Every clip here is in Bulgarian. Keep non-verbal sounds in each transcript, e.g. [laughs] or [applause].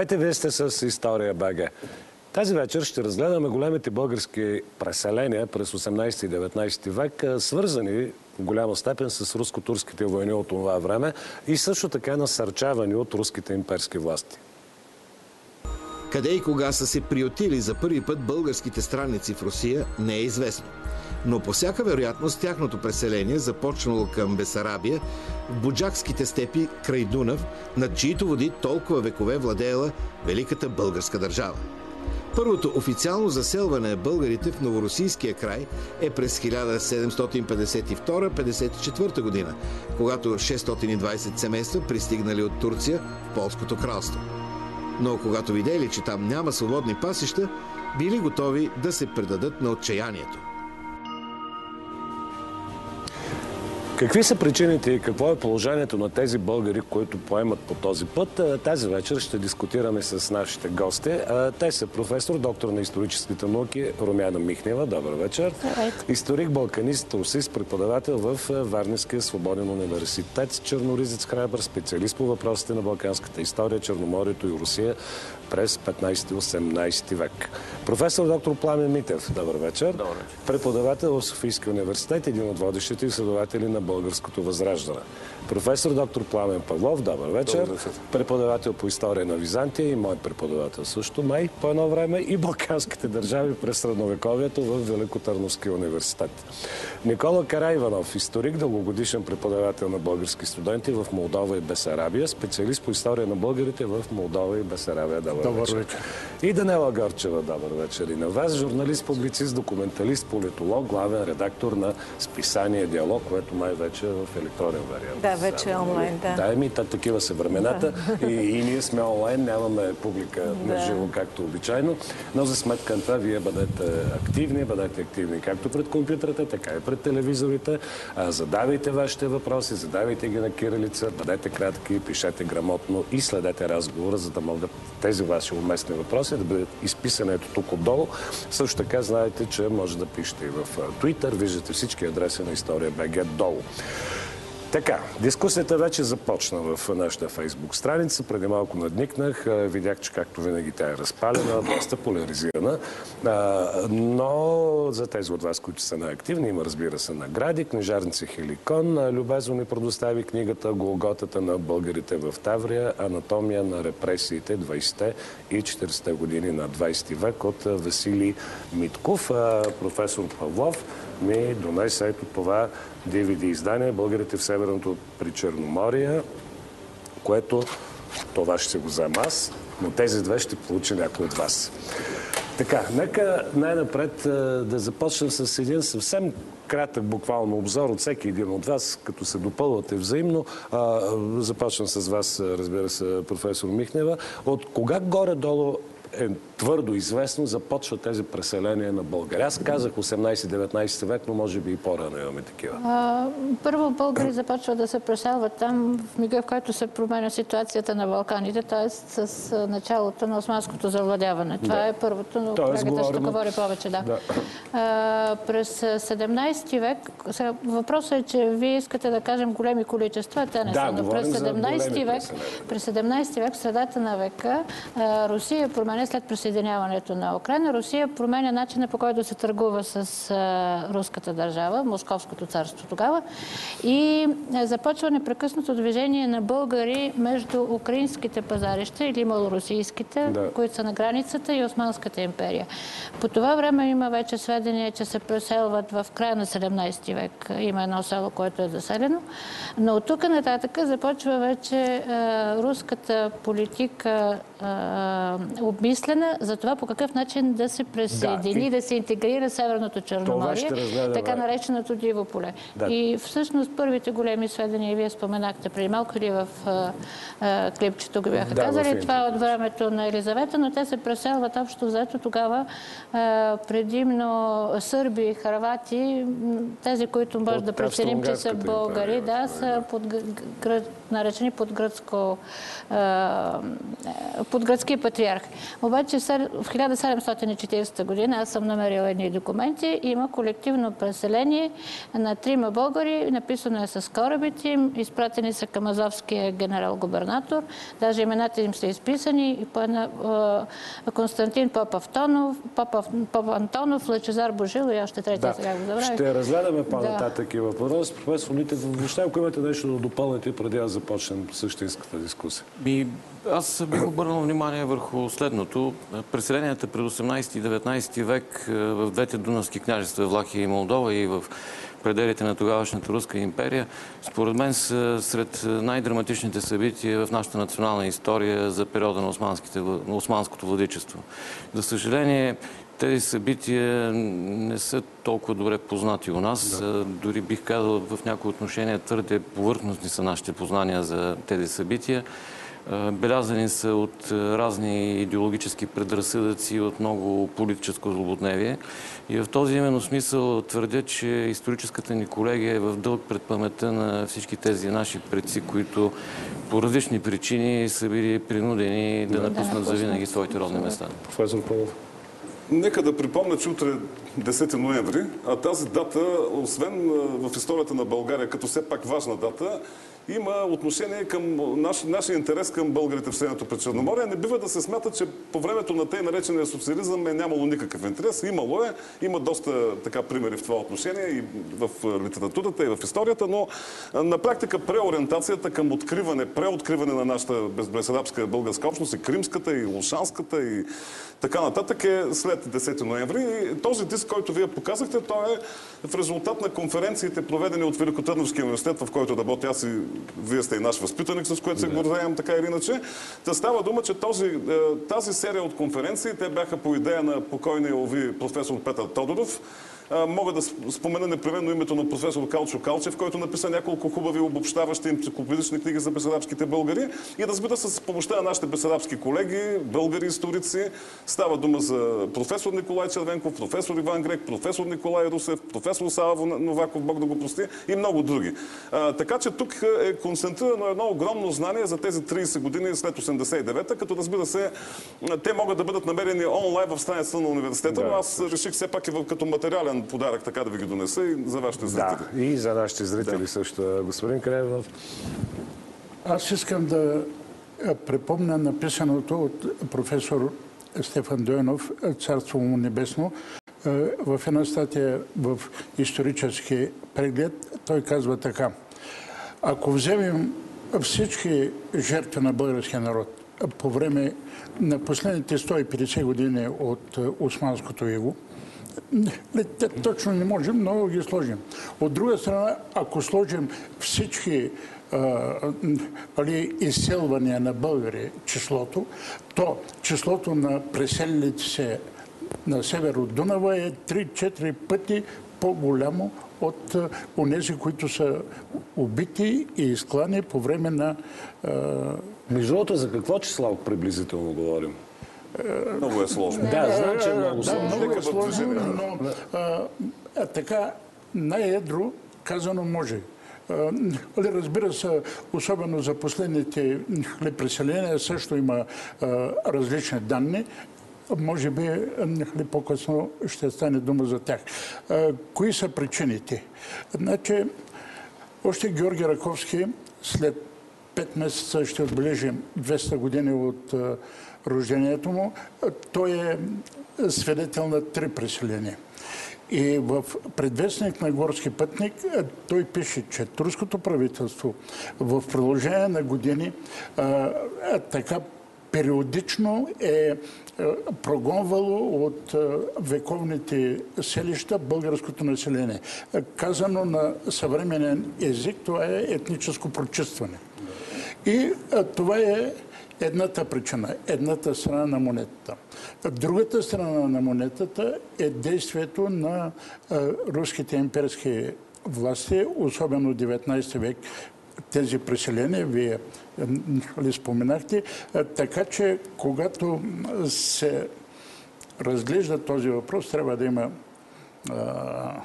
Здравейте, вие сте с История БГ. Тази вечер ще разгледаме големите български преселения през 18 и 19 век, свързани в голяма степен с руско-турските войни от това време и също така насърчавани от руските имперски власти. Къде и кога са се приотили за първи път българските странници в Русия, не е известно. Но по всяка вероятност тяхното преселение започнало към Бесарабия, в буджакските степи край Дунав, над чието води толкова векове владеела великата българска държава. Първото официално заселване на българите в Новоросийския край е през 1752-54 година, когато 620 семейства пристигнали от Турция в Полското кралство. Но когато видели, че там няма свободни пасища, били готови да се предадат на отчаянието. Какви са причините и какво е положението на тези българи, които поемат по този път? Тази вечер ще дискутираме с нашите гости. Те са професор, доктор на историческите науки Румяна Михнева. Добър вечер. Здравейте. Историк, балканист, русист, преподавател в Варненския свободен университет. Черноризец Храбър, специалист по въпросите на балканската история, Черноморието и Русия през 15-18 век. Професор доктор Пламен Митев. Добър вечер. Добър вечер. Преподавател в Софийския университет, един от водещите изследователи на българското възраждане. Професор доктор Пламен Павлов, добър вечер. Добър вечер. Преподавател по история на Византия и мой преподавател също, май по едно време и балканските държави през средновековието в Великотърновския университет. Никола Карайванов, историк, дългогодишен преподавател на български студенти в Молдова и Бесарабия, специалист по история на българите в Молдова и Бесарабия. Добър, Добър вечер. вечер. И Данела Горчева, добър вечер и на вас. Журналист, публицист, документалист, политолог, главен редактор на списание Диалог, което май вече в електронен вариант. Да, вече е онлайн, да. Да, еми, та, такива са времената. И, и ние сме онлайн, нямаме публика на живо, както обичайно. Но за сметка на това, вие бъдете активни, бъдете активни както пред компютрата, така и пред телевизорите. Задавайте вашите въпроси, задавайте ги на кирилица, бъдете кратки, пишете грамотно и следете разговора, за да могат тези ваши уместни въпроси да бъдат изписани ето тук отдолу. Също така знаете, че може да пишете и в Twitter. Виждате всички адреси на История БГ долу. Така, дискусията вече започна в нашата фейсбук страница. Преди малко надникнах. Видях, че както винаги тя е разпалена, доста поляризирана. Но за тези от вас, които са най-активни, има разбира се награди. Книжарница Хеликон любезно ни предостави книгата Голготата на българите в Таврия, анатомия на репресиите 20-те и 40-те години на 20 век от Василий Митков. Професор Павлов ми донесе ето това DVD издание Българите в Северното при Черноморие, което това ще го взема аз, но тези две ще получи някой от вас. Така, нека най-напред а, да започнем с един съвсем кратък буквално обзор от всеки един от вас, като се допълвате взаимно. А, започвам с вас, а, разбира се, професор Михнева. От кога горе-долу е твърдо известно, започват тези преселения на България. Аз казах 18-19 век, но може би и по-рано имаме такива. А, Първо българи започват да се преселват там в мига, в който се променя ситуацията на Балканите, т.е. с началото на османското завладяване. Това Да. е първото, но колегата ще говорим- говори повече. Да. Да. А, през 17 век, сега, въпросът е, че вие искате да кажем големи количества, те не Да, са, но през за 17 големи век, през 17 век, средата на века, а, Русия променя след присъединяването на Украина. Русия променя начина по който се търгува с а, руската държава, Московското царство тогава. И а, започва непрекъснато движение на българи между украинските пазарища или малорусийските, Да. които са на границата и Османската империя. По това време има вече сведения, че се преселват в края на 17 век. Има едно село, което е заселено. Но от тук нататък започва вече а, руската политика, а, мислена за това по какъв начин да се присъедини, да, и... да се интегрира Северното Черноморие, така нареченото Диво поле. Да. И всъщност първите големи сведения, вие споменахте преди малко или в а, а, клипчето го бяха да, казали, това е от времето на Елизавета, но те се преселват общо взето тогава а, предимно сърби, харвати, тези, които може да преценим, че са българи, да, са под, наречени под гръцко под гръцкия патриарх. Обаче в 1740 година аз съм намерила едни документи. Има колективно преселение на трима българи. Написано е с корабите им. Изпратени са към Азовския генерал-губернатор. Даже имената им са изписани. Константин Попавтонов, Поп Антонов, Лачезар Божил и още трети сега го забравих. Ще разгледаме по-нататък и въпрос. Професор Литев, въобще, ако имате нещо да допълните, преди да започнем същинската дискусия. Би, аз бих обърнал внимание върху следното. Преселенията през 18 и 19 век е, в двете дунавски княжества, Влахия и Молдова и в пределите на тогавашната Руска империя, според мен са сред най-драматичните събития в нашата национална история за периода на, на османското владичество. За съжаление, тези събития не са толкова добре познати у нас. Да. Дори бих казал в някои отношения твърде повърхностни са нашите познания за тези събития. Белязани са от разни идеологически предразсъдъци, от много политическо злободневие. И в този именно смисъл твърдя, че историческата ни колегия е в дълг пред паметта на всички тези наши предци, които по различни причини са били принудени да, напуснат да, завинаги своите родни места. Професор Павлов. Нека да припомня, че утре 10 ноември, а тази дата, освен в историята на България, като все пак важна дата, има отношение към наш, нашия интерес към българите в Средното Пречерноморие. Не бива да се смята, че по времето на тъй наречения социализъм е нямало никакъв интерес. Имало е. Има доста така примери в това отношение и в литературата, и в историята, но на практика преориентацията към откриване, преоткриване на нашата безбесарабска българска общност и кримската, и лошанската, и така нататък е след 10 ноември. И този диск, който вие показахте, той е в резултат на конференциите, проведени от Великотърновския университет, в който работя аз и вие сте и наш възпитаник, с което се гордеем така или иначе. Та става дума, че този, е, тази серия от конференции, те бяха по идея на покойния ови професор Петър Тодоров, Мога да спомена непременно името на професор Калчо Калчев, който написа няколко хубави обобщаващи енциклопедични книги за бесарабските българи. И разбира се, с помощта на нашите бесарабски колеги, българи историци, става дума за професор Николай Червенков, професор Иван Грек, професор Николай Русев, професор Сава Новаков, Бог да го прости, и много други. А, така че тук е концентрирано едно огромно знание за тези 30 години след 89-та, като разбира се, те могат да бъдат намерени онлайн в страницата на университета, да. но аз реших все пак и като материален подарък така да ви ги донеса и за вашите зрители. Да, и за нашите зрители да. също. Господин Кревнов. Аз искам да припомня написаното от професор Стефан Дойнов, Царство му небесно, в една статия в исторически преглед. Той казва така. Ако вземем всички жертви на българския народ по време на последните 150 години от османското его, точно не можем, но ги сложим. От друга страна, ако сложим всички али, изселвания на българи числото, то числото на преселените се на север от Дунава е 3-4 пъти по-голямо от онези, които са убити и изклани по време на... Между другото, за какво числа приблизително говорим? Много е сложно. Да, знам, че е много сложно. Да, много е сложно, но а, а, така най-едро казано може. Нали, разбира се, особено за последните преселения също има а, различни данни. Може би нали, по-късно ще стане дума за тях. А, кои са причините? Значи, още Георги Раковски след 5 месеца ще отбележим 200 години от рождението му, той е свидетел на три преселения. И в предвестник на Горски пътник той пише, че турското правителство в продължение на години а, така периодично е прогонвало от вековните селища българското население. Казано на съвременен език, това е етническо прочистване. И това е едната причина, едната страна на монетата. Другата страна на монетата е действието на руските имперски власти, особено 19 век, тези преселения, вие ли споменахте, така че когато се разглежда този въпрос, трябва да има а,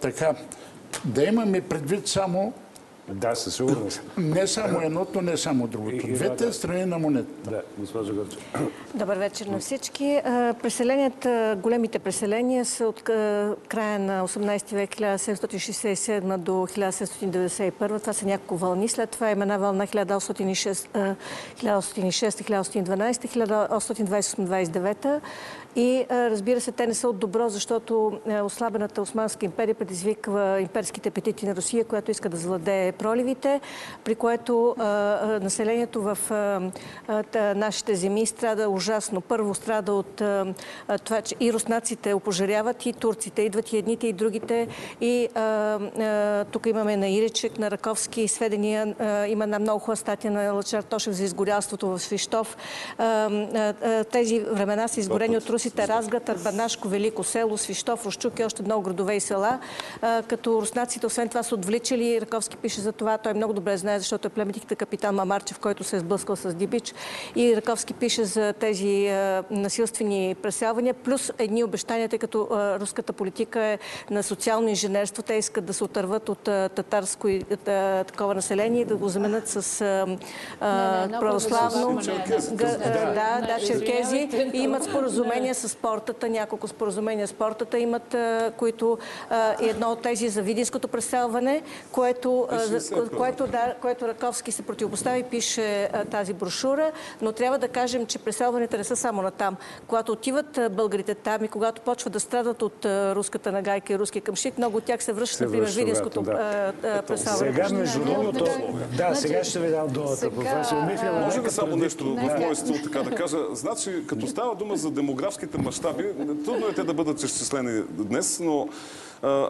така, да имаме предвид само да, със сигурност. Не само едното, не само другото. Двете страни на монетата. Да, госпожо Гърчо. Добър вечер на всички. Преселенията, големите преселения са от края на 18 век 1767 до 1791. Това са няколко вълни. След това има една вълна 1806, 1812, 1828-29 и разбира се, те не са от добро, защото ослабената Османска империя предизвиква имперските апетити на Русия, която иска да завладее проливите, при което населението в нашите земи страда ужасно. Първо страда от това, че и руснаците опожаряват, и турците идват и едните, и другите. И тук имаме на Иричек, на Раковски сведения. Има една много хубава статия на Лачар Тошев за изгорялството в Свищов. Тези времена са изгорени от русите Разград, Арбанашко, Велико село, Свищов, Рощук и още много градове и села. Като руснаците, освен това, са отвличали. Раковски пише за това. Той много добре знае, защото е племетиката капитан Мамарчев, който се е сблъскал с Дибич. И Раковски пише за тези насилствени преселвания, плюс едни обещания, тъй като руската политика е на социално инженерство. Те искат да се отърват от татарско и такова население и да го заменят с православно. Да, да, черкези. И имат споразумения с спортата, няколко споразумения с спортата имат, които едно от тези за видинското преселване, което, което, да, което Раковски се противопостави, пише тази брошура, но трябва да кажем, че преселването не са само на там. Когато отиват българите там и когато почват да страдат от руската нагайка и руския къмшик, много от тях се връщат, например, видинското да. преселване. Сега, между другото, да, сега ще ви дам думата, професор Михайлов. Може ли само нещо в моя стил така да кажа? Значи, като става дума за демографските мащаби, трудно е те да бъдат изчислени днес, но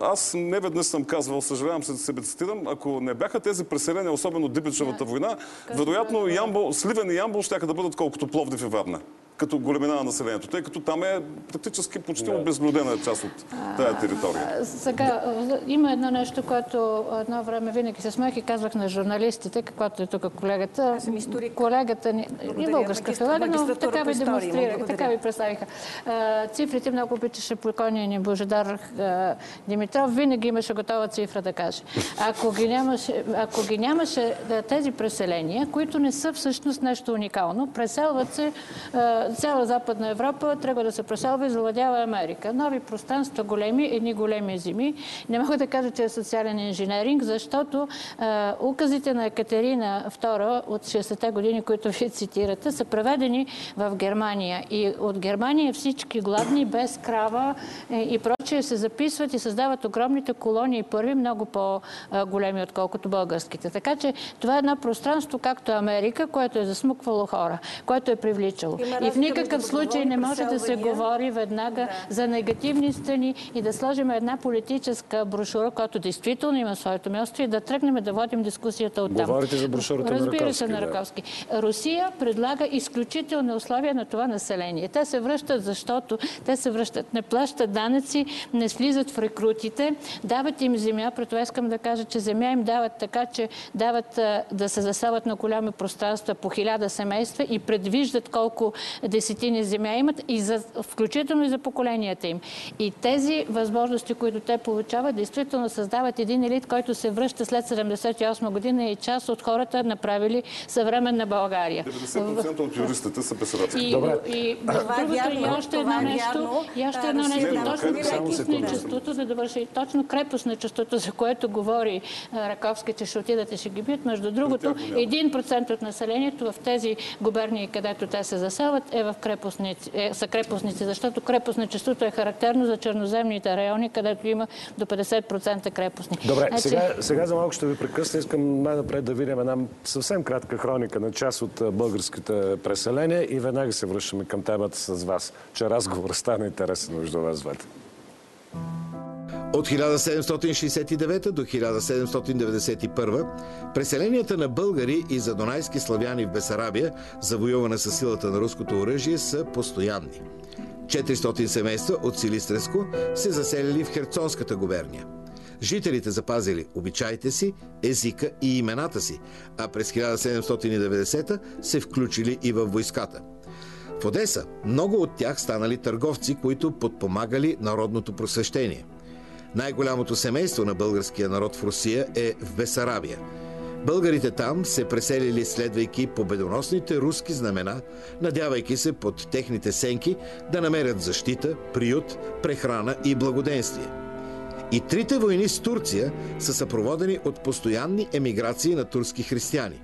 аз не веднъж съм казвал, съжалявам се да се цитирам, ако не бяха тези преселения, особено Дибичевата война, вероятно Ямбол, Сливен и Ямбол ще да бъдат колкото Пловдив и Варна като големина на населението, тъй като там е практически почти обезлюдена част от тази територия. Сега, има едно нещо, което едно време винаги се смех и казвах на журналистите, каквото е тук колегата. Аз съм историк. Колегата ни, и българска филария, но така ви демонстрирах, така ви представиха. Цифрите много обичаше покойния ни Божедар Димитров, винаги имаше готова цифра да каже. Ако ги нямаше, ако ги нямаше тези преселения, които не са всъщност нещо уникално, преселват се цяла Западна Европа тръгва да се преселва и завладява Америка. Нови пространства, големи, едни големи зими. Не мога да кажа, че е социален инженеринг, защото а, указите на Екатерина II от 60-те години, които ви цитирате, са преведени в Германия. И от Германия всички гладни, без крава е, и прочие се записват и създават огромните колонии първи, много по-големи, отколкото българските. Така че това е едно пространство, както Америка, което е засмуквало хора, което е привличало. И в никакъв случай не може да се говори веднага за негативни страни и да сложим една политическа брошура, която действително има своето място и да тръгнем да водим дискусията от там. Говорите за брошурата Разбира се, на Раковски. Русия предлага изключителни условия на това население. Те се връщат, защото те се връщат. Не плащат данъци, не слизат в рекрутите, дават им земя. Прето искам да кажа, че земя им дават така, че дават да се засават на голями пространства по хиляда семейства и предвиждат колко десетини земя имат, и за, включително и за поколенията им. И тези възможности, които те получават, действително създават един елит, който се връща след 78 година и част от хората направили съвременна България. 90% от юристите са безрадски. И, Добре. И, това е вярно, и още едно нещо, и още едно нещо, точно крепостничеството, за да върши точно крепостничеството, за което говори Раковски, че ще отидат и ще ги бият. Между другото, 1% от населението в тези губернии, където те се заселват, е в крепостници, е, са крепостници, защото крепостничеството е характерно за черноземните райони, където има до 50% крепостни. Добре, значи... сега, сега за малко ще ви прекъсна. Искам най-напред да видим една съвсем кратка хроника на част от българските преселения и веднага се връщаме към темата с вас, че разговор стана интересен между вас двете. От 1769 до 1791 преселенията на българи и задонайски славяни в Бесарабия, завоювана със силата на руското оръжие, са постоянни. 400 семейства от Силистреско се заселили в Херцонската губерния. Жителите запазили обичаите си, езика и имената си, а през 1790 се включили и във войската. В Одеса много от тях станали търговци, които подпомагали народното просвещение. Най-голямото семейство на българския народ в Русия е в Бесарабия. Българите там се преселили следвайки победоносните руски знамена, надявайки се под техните сенки да намерят защита, приют, прехрана и благоденствие. И трите войни с Турция са съпроводени от постоянни емиграции на турски християни.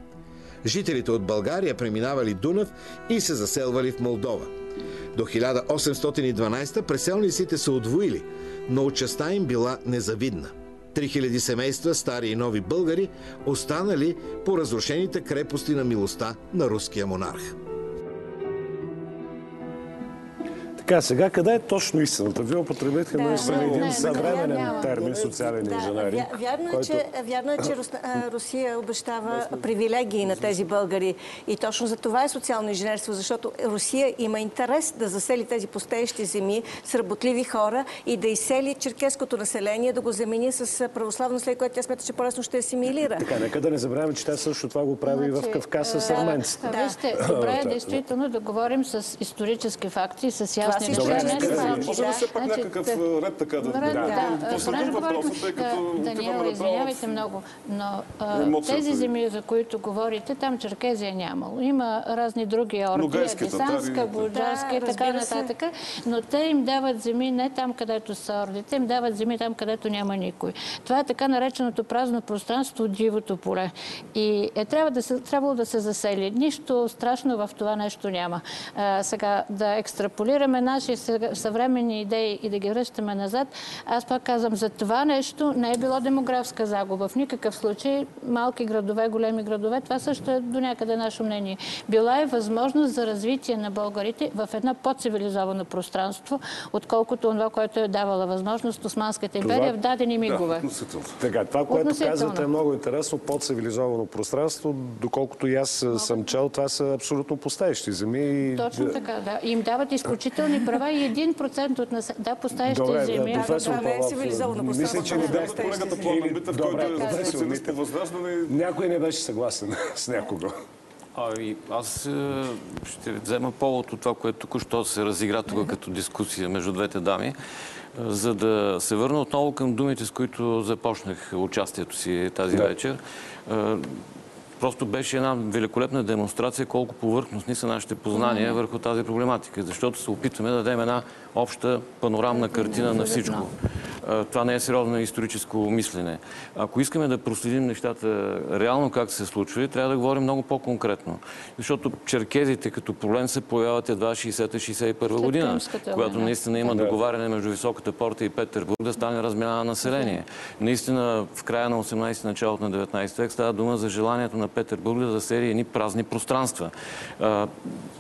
Жителите от България преминавали Дунав и се заселвали в Молдова. До 1812 преселниците са отвоили, но участта им била незавидна. 3000 семейства, стари и нови българи, останали по разрушените крепости на милостта на руския монарх. Така, сега къде е точно истината? Вие употребихте Да, наистина не, един не, съвременен термин социален Да, инженеринг. вя- вярно, е, който- че, вярно е, че Русия обещава привилегии на тези българи. И точно за това е социално инженерство, защото Русия има интерес да засели тези пустеещи земи с работливи хора и да изсели черкеското население, да го замени с православно след което тя смята, че по-лесно ще асимилира. Така, нека да не забравяме, че тя също това го прави и в Значи, Кавказ с арменците. а, Вижте, добре е действително да говорим с исторически факти, с ясни си неща. добре, се. Може все пак Значи, някакъв те- ред така да... Да, Понеже въпроса, говорихме- тъй като Даниела, извинявайте много, но тези земи, за които говорите, там Черкезия нямало. Има разни други орди, татари. Буджарска и така се. нататък. Но те им дават земи не там, където са ордите, им дават земи там, където няма никой. Това е така нареченото празно пространство от дивото поле. И е, трябва да се, трябвало да се засели. Нищо страшно в това нещо няма. А, сега да екстраполираме наши съвременни идеи и да ги връщаме назад, аз пак казвам, за това нещо не е било демографска загуба. В никакъв случай малки градове, големи градове, това също е до някъде наше мнение. Била е възможност за развитие на българите в едно по-цивилизовано пространство, отколкото това, което е давала възможност Османската империя в дадени мигове. Да. Така, това, което казвате е много интересно. По-цивилизовано пространство, доколкото и аз а, съм чел, това са абсолютно пустеещи земи. Точно така, да. Им дават изключителни права и 1% от нас... Да, Добре, земи. да, професор това не е Мисля, че ни това е да... Колегата Пламен Битев, Добре, който е силните. по възраждане. Някой не беше съгласен [laughs] с някого. Ами, аз е, ще взема повод от това, което току-що се разигра тук като дискусия между двете дами, е, за да се върна отново към думите, с които започнах участието си тази Да. вечер. Просто беше една великолепна демонстрация колко повърхностни са нашите познания върху тази проблематика, защото се опитваме да дадем една обща панорамна картина на всичко. Това не е сериозно историческо мислене. Ако искаме да проследим нещата реално как се случвали, трябва да говорим много по-конкретно. Защото черкезите като проблем се появяват едва 60-61 година, когато наистина има договаряне между Високата порта и Петербург да стане размяна на население. Наистина в края на 18 началото на 19 век става дума за желанието на Петербург да засери едни празни пространства.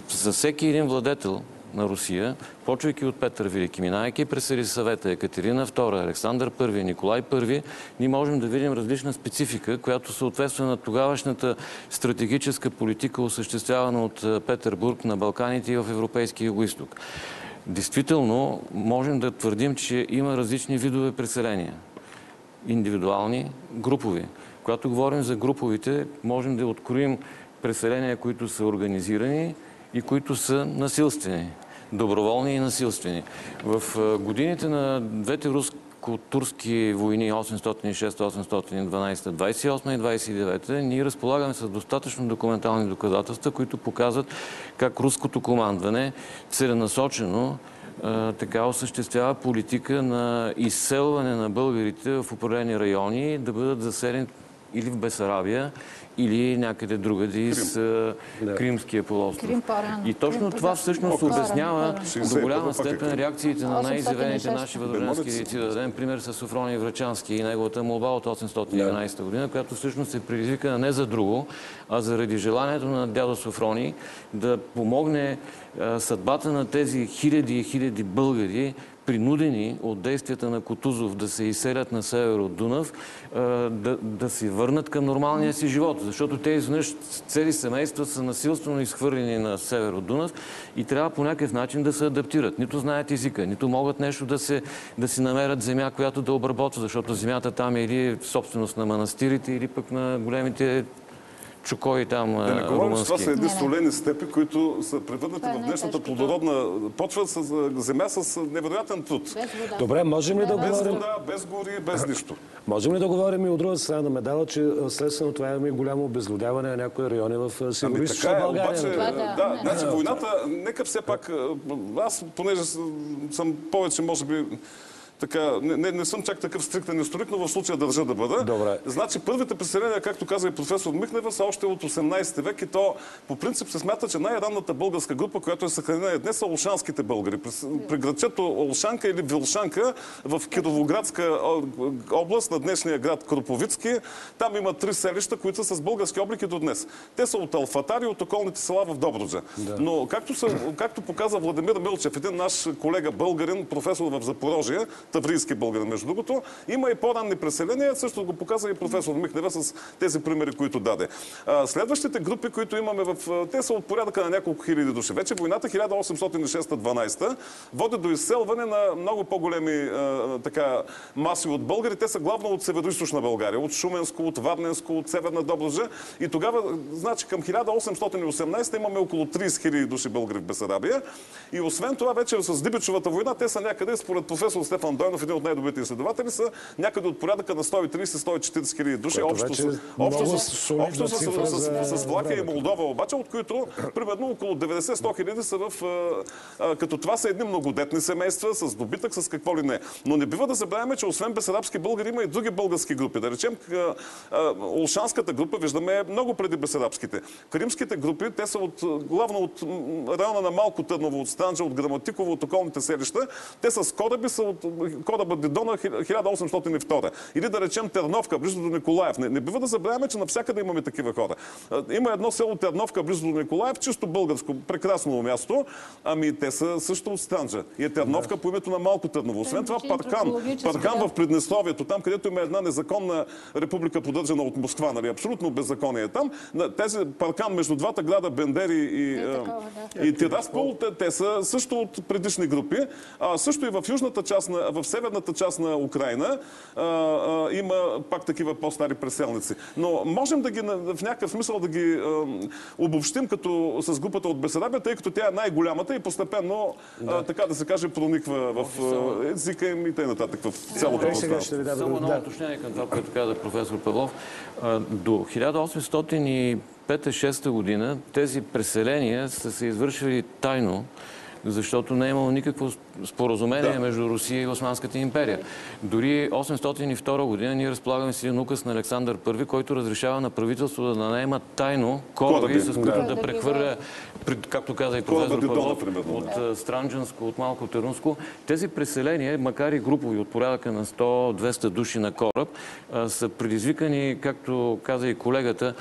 За всеки един владетел на Русия, почвайки от Петър Велики, минайки през Елисавета, Екатерина II, Александър I, Николай I, ние можем да видим различна специфика, която съответства на тогавашната стратегическа политика, осъществявана от Петербург на Балканите и в Европейския югоизток. Действително, можем да твърдим, че има различни видове преселения. Индивидуални, групови. Когато говорим за груповите, можем да откроим преселения, които са организирани и които са насилствени. Доброволни и насилствени. В годините на двете руско-турски войни 806-812, 28 и 29, ние разполагаме с достатъчно документални доказателства, които показват как руското командване целенасочено така осъществява политика на изселване на българите в определени райони, да бъдат заселени или в Бесарабия, или някъде другаде из а, Кримския полуостров. Крим. И точно Крим това всъщност По-рано, обяснява по-рано. до голяма 61 пак е степен Крим. реакциите на 806. най-изявените наши възрожденски Демонец. дейци. Да дадем пример с Софроний Врачански и неговата молба от 811 година, която всъщност е предизвикана не за друго, а заради желанието на дядо Софроний да помогне съдбата на тези хиляди и хиляди българи, принудени от действията на Котузов да се изселят на север от Дунав, да, да се върнат към нормалния си живот. Защото те изведнъж цели семейства са насилствено изхвърлени на север от Дунав и трябва по някакъв начин да се адаптират. Нито знаят езика, нито могат нещо да, се, да си намерят земя, която да обработват, защото земята там е или собственост на манастирите, или пък на големите чукои там Да не говорим, че това са едни столени степи, които са превърнати Това е в днешната плодородна почва с земя с невероятен труд. Без. Добре, можем ли да Без говорим... вода, без гори, без нищо. [clears throat] Можем ли да говорим и от другата страна на медала, че на това имаме и голямо обезлюдяване на някои райони в а, Ами е, България? обаче, Това да, да, да, не. значи войната, нека все пак, аз понеже съм повече, може би, така, не, не, не съм чак такъв стриктен историк, но в случая държа да бъда. Добре. Значи първите преселения, както каза и професор Михнева, са още от 18 век и то по принцип се смята, че най-ранната българска група, която е съхранена и днес, са олшанските българи. При, градчето Олшанка или Вилшанка в Кировоградска област на днешния град Кроповицки, там има три селища, които са с български облики до днес. Те са от Алфатари от околните села в Добруджа. Но както, са, както показа Владимир Милчев, един наш колега българин, професор в Запорожие, таврийски българин между другото, има и по-ранни преселения, също го показа и професор Михнева с тези примери, които даде. Следващите групи, които имаме в... Те са от порядъка на няколко хиляди души. Вече войната 1806-12 води до изселване на много по-големи така, маси от българи. Те са главно от северо България, от Шуменско, от Варненско, от Северна Добруджа. И тогава, значи към 1818 имаме около 30 хиляди души българи в Бесарабия. И освен това, вече с Дибичовата война, те са някъде, според професор Стефан Дойнов, един от най-добрите изследователи, са някъде от порядъка на 130-140 хиляди души. Което Общо, с, общо, с, с, с, с, Влахия и. Молдова, обаче, от които примерно около 90-100 хиляди са в... а, а, като това са едни многодетни семейства, с добитък, с какво ли не. Но не бива да забравяме, че освен бесарабски българи има и други български групи. Да речем, а, Олшанската група, виждаме, е много преди бесарабските. Кримските групи, те са от, главно от района на Малко Търново, от Станджа, от Граматиково, от околните селища. Те с кораби са от кораба Дидона 1802. Или да речем Терновка, близо до Николаев. Не, не бива да забравяме, че навсякъде имаме такива хора. Има едно село Терновка, близо до Николаев, чисто българско, прекрасно място. Ами те са също от Станджа. И е Терновка по името на Малко Търново. Освен това Паркан. Паркан в Приднестровието, там където има една незаконна република, поддържана от Москва, нали? абсолютно беззаконие е там. Тези Паркан между двата града Бендери и, Е, такова, да. и Тираспол, те, те са също от предишни групи. А, също и в южната част на, в северната част на Украина а, а, има пак такива по-стари преселници. Но можем да ги, в някакъв смисъл да ги а, обобщим като с групата от Бесарабия, тъй като тя е най-голямата и постепенно, а, така да се каже, прониква в езика им и т.н. в цялото Добре, сега пространство. ще ви дам Само едно да. уточнение към това, което каза професор Павлов. А, До 1805-6 година тези преселения са се извършили тайно, защото не е имало никакво споразумение Да. между Русия и Османската империя. Дори 802 година ние разполагаме с един указ на Александър I, който разрешава на правителството да наема тайно кораби, с да. които Да да прехвърля, както каза и професор Павлов, от Странджанско, от Малко Търнуско. Тези преселения, макар и групови от порядъка на 100-200 души на кораб, са предизвикани, както каза и колегата,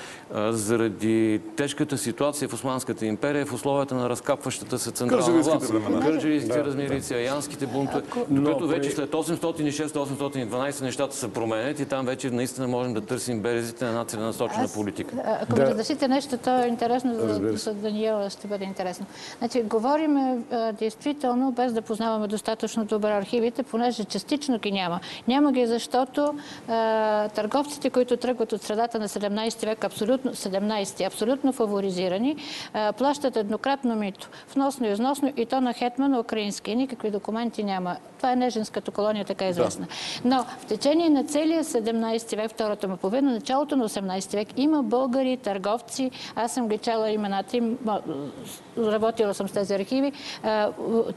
заради тежката ситуация в Османската империя в условията на разкапващата се централна власт. времена. Кърджалийските размерици, аянските бунтове, докато вече след 806-812 нещата се променят и там вече наистина можем да търсим березите на една целенасочена политика. Ако ми разрешите нещо, то е интересно за, за Даниела, ще бъде интересно. Значи, говорим а, действително, без да познаваме достатъчно добре архивите, понеже частично ги няма. Няма ги, защото а, търговците, които тръгват от средата на 17 век, абсолютно, 17 абсолютно фаворизирани, а, плащат еднократно мито, вносно и износно и то на Хетман украински. Никакви документи няма. Това е Неженската колония, така известна. Но в течение на целия 17 век, втората му половина, началото на 18 век, има българи, търговци. Аз съм ги чела имената им, работила съм с тези архиви.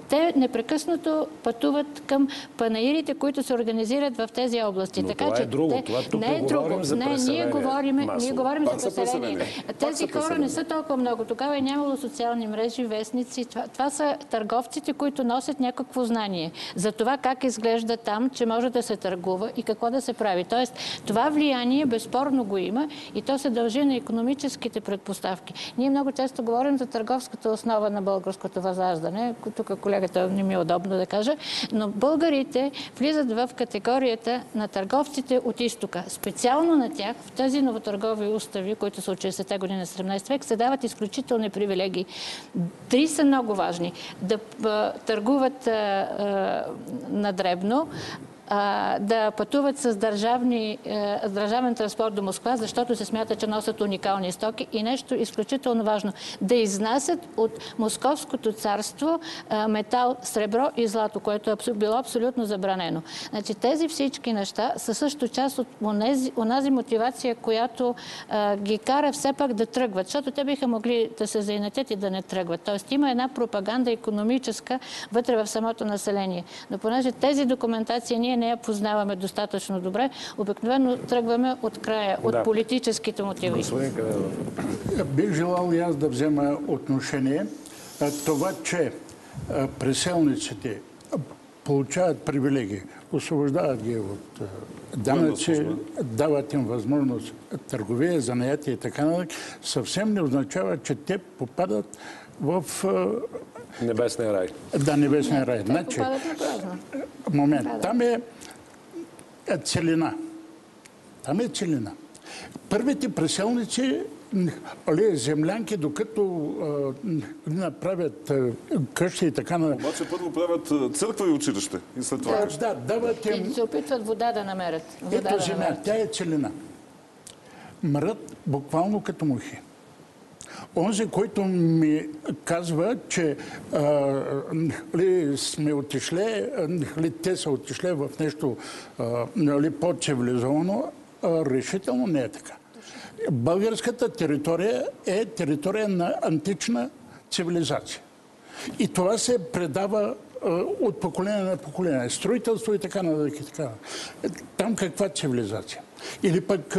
Те непрекъснато пътуват към панаирите, които се организират в тези области. Но така, това е че друго. те... Това тук не е друго. за не, ние говорим, ние говорим Пак за преселение. Тези хора не са толкова много. Тогава е нямало социални мрежи, вестници. Това, това са търговците, които носят някакво знание за това как изглежда там, че може да се търгува и какво да се прави. Тоест, това влияние безспорно го има и то се дължи на економическите предпоставки. Ние много често говорим за търговската основа на българското възраждане. Тук колегата не ми е удобно да кажа, но българите влизат в категорията на търговците от изтока. Специално на тях в тези новотъргови устави, които са от 60-те години на 17 век, се дават изключителни привилегии. Три са много важни. Да търгуват на дребно, да пътуват с държавни, е, държавен транспорт до Москва, защото се смята, че носят уникални стоки и нещо изключително важно да изнасят от Московското царство е, метал, сребро и злато, което е било абсолютно забранено. Значи, тези всички неща са също част от онези, онази мотивация, която е, ги кара все пак да тръгват, защото те биха могли да се заинатят и да не тръгват. Тоест има една пропаганда економическа вътре в самото население. Но понеже тези документации ние не я познаваме достатъчно добре, обикновено тръгваме от края, от политическите мотиви. Господин Каденов. Бих желал и аз да взема отношение. А, Това, че а, преселниците получават привилегии, освобождават ги от данъци, дават им възможност търговия, занаятие и така нататък, съвсем не означава, че те попадат в Небесния рай. да, небесния рай. Значи, момент. Там е е целина. Там е целина. Първите преселници, али, землянки, докато а, направят а, къщи и така на... Обаче първо правят църква и училище и след това къща. Да, дават И им се опитват вода да намерят. Вода ето да земя, намерят. тя е целина. Мрът буквално като мухи. Онзи, който ми казва, че а, нали, сме отишле, а, нали, те са отишле в нещо нали, по-цивилизовано, решително не е така. Българската територия е територия на антична цивилизация. И това се предава от поколение на поколение. Строителство и така нататък. така. Там каква цивилизация? Или пък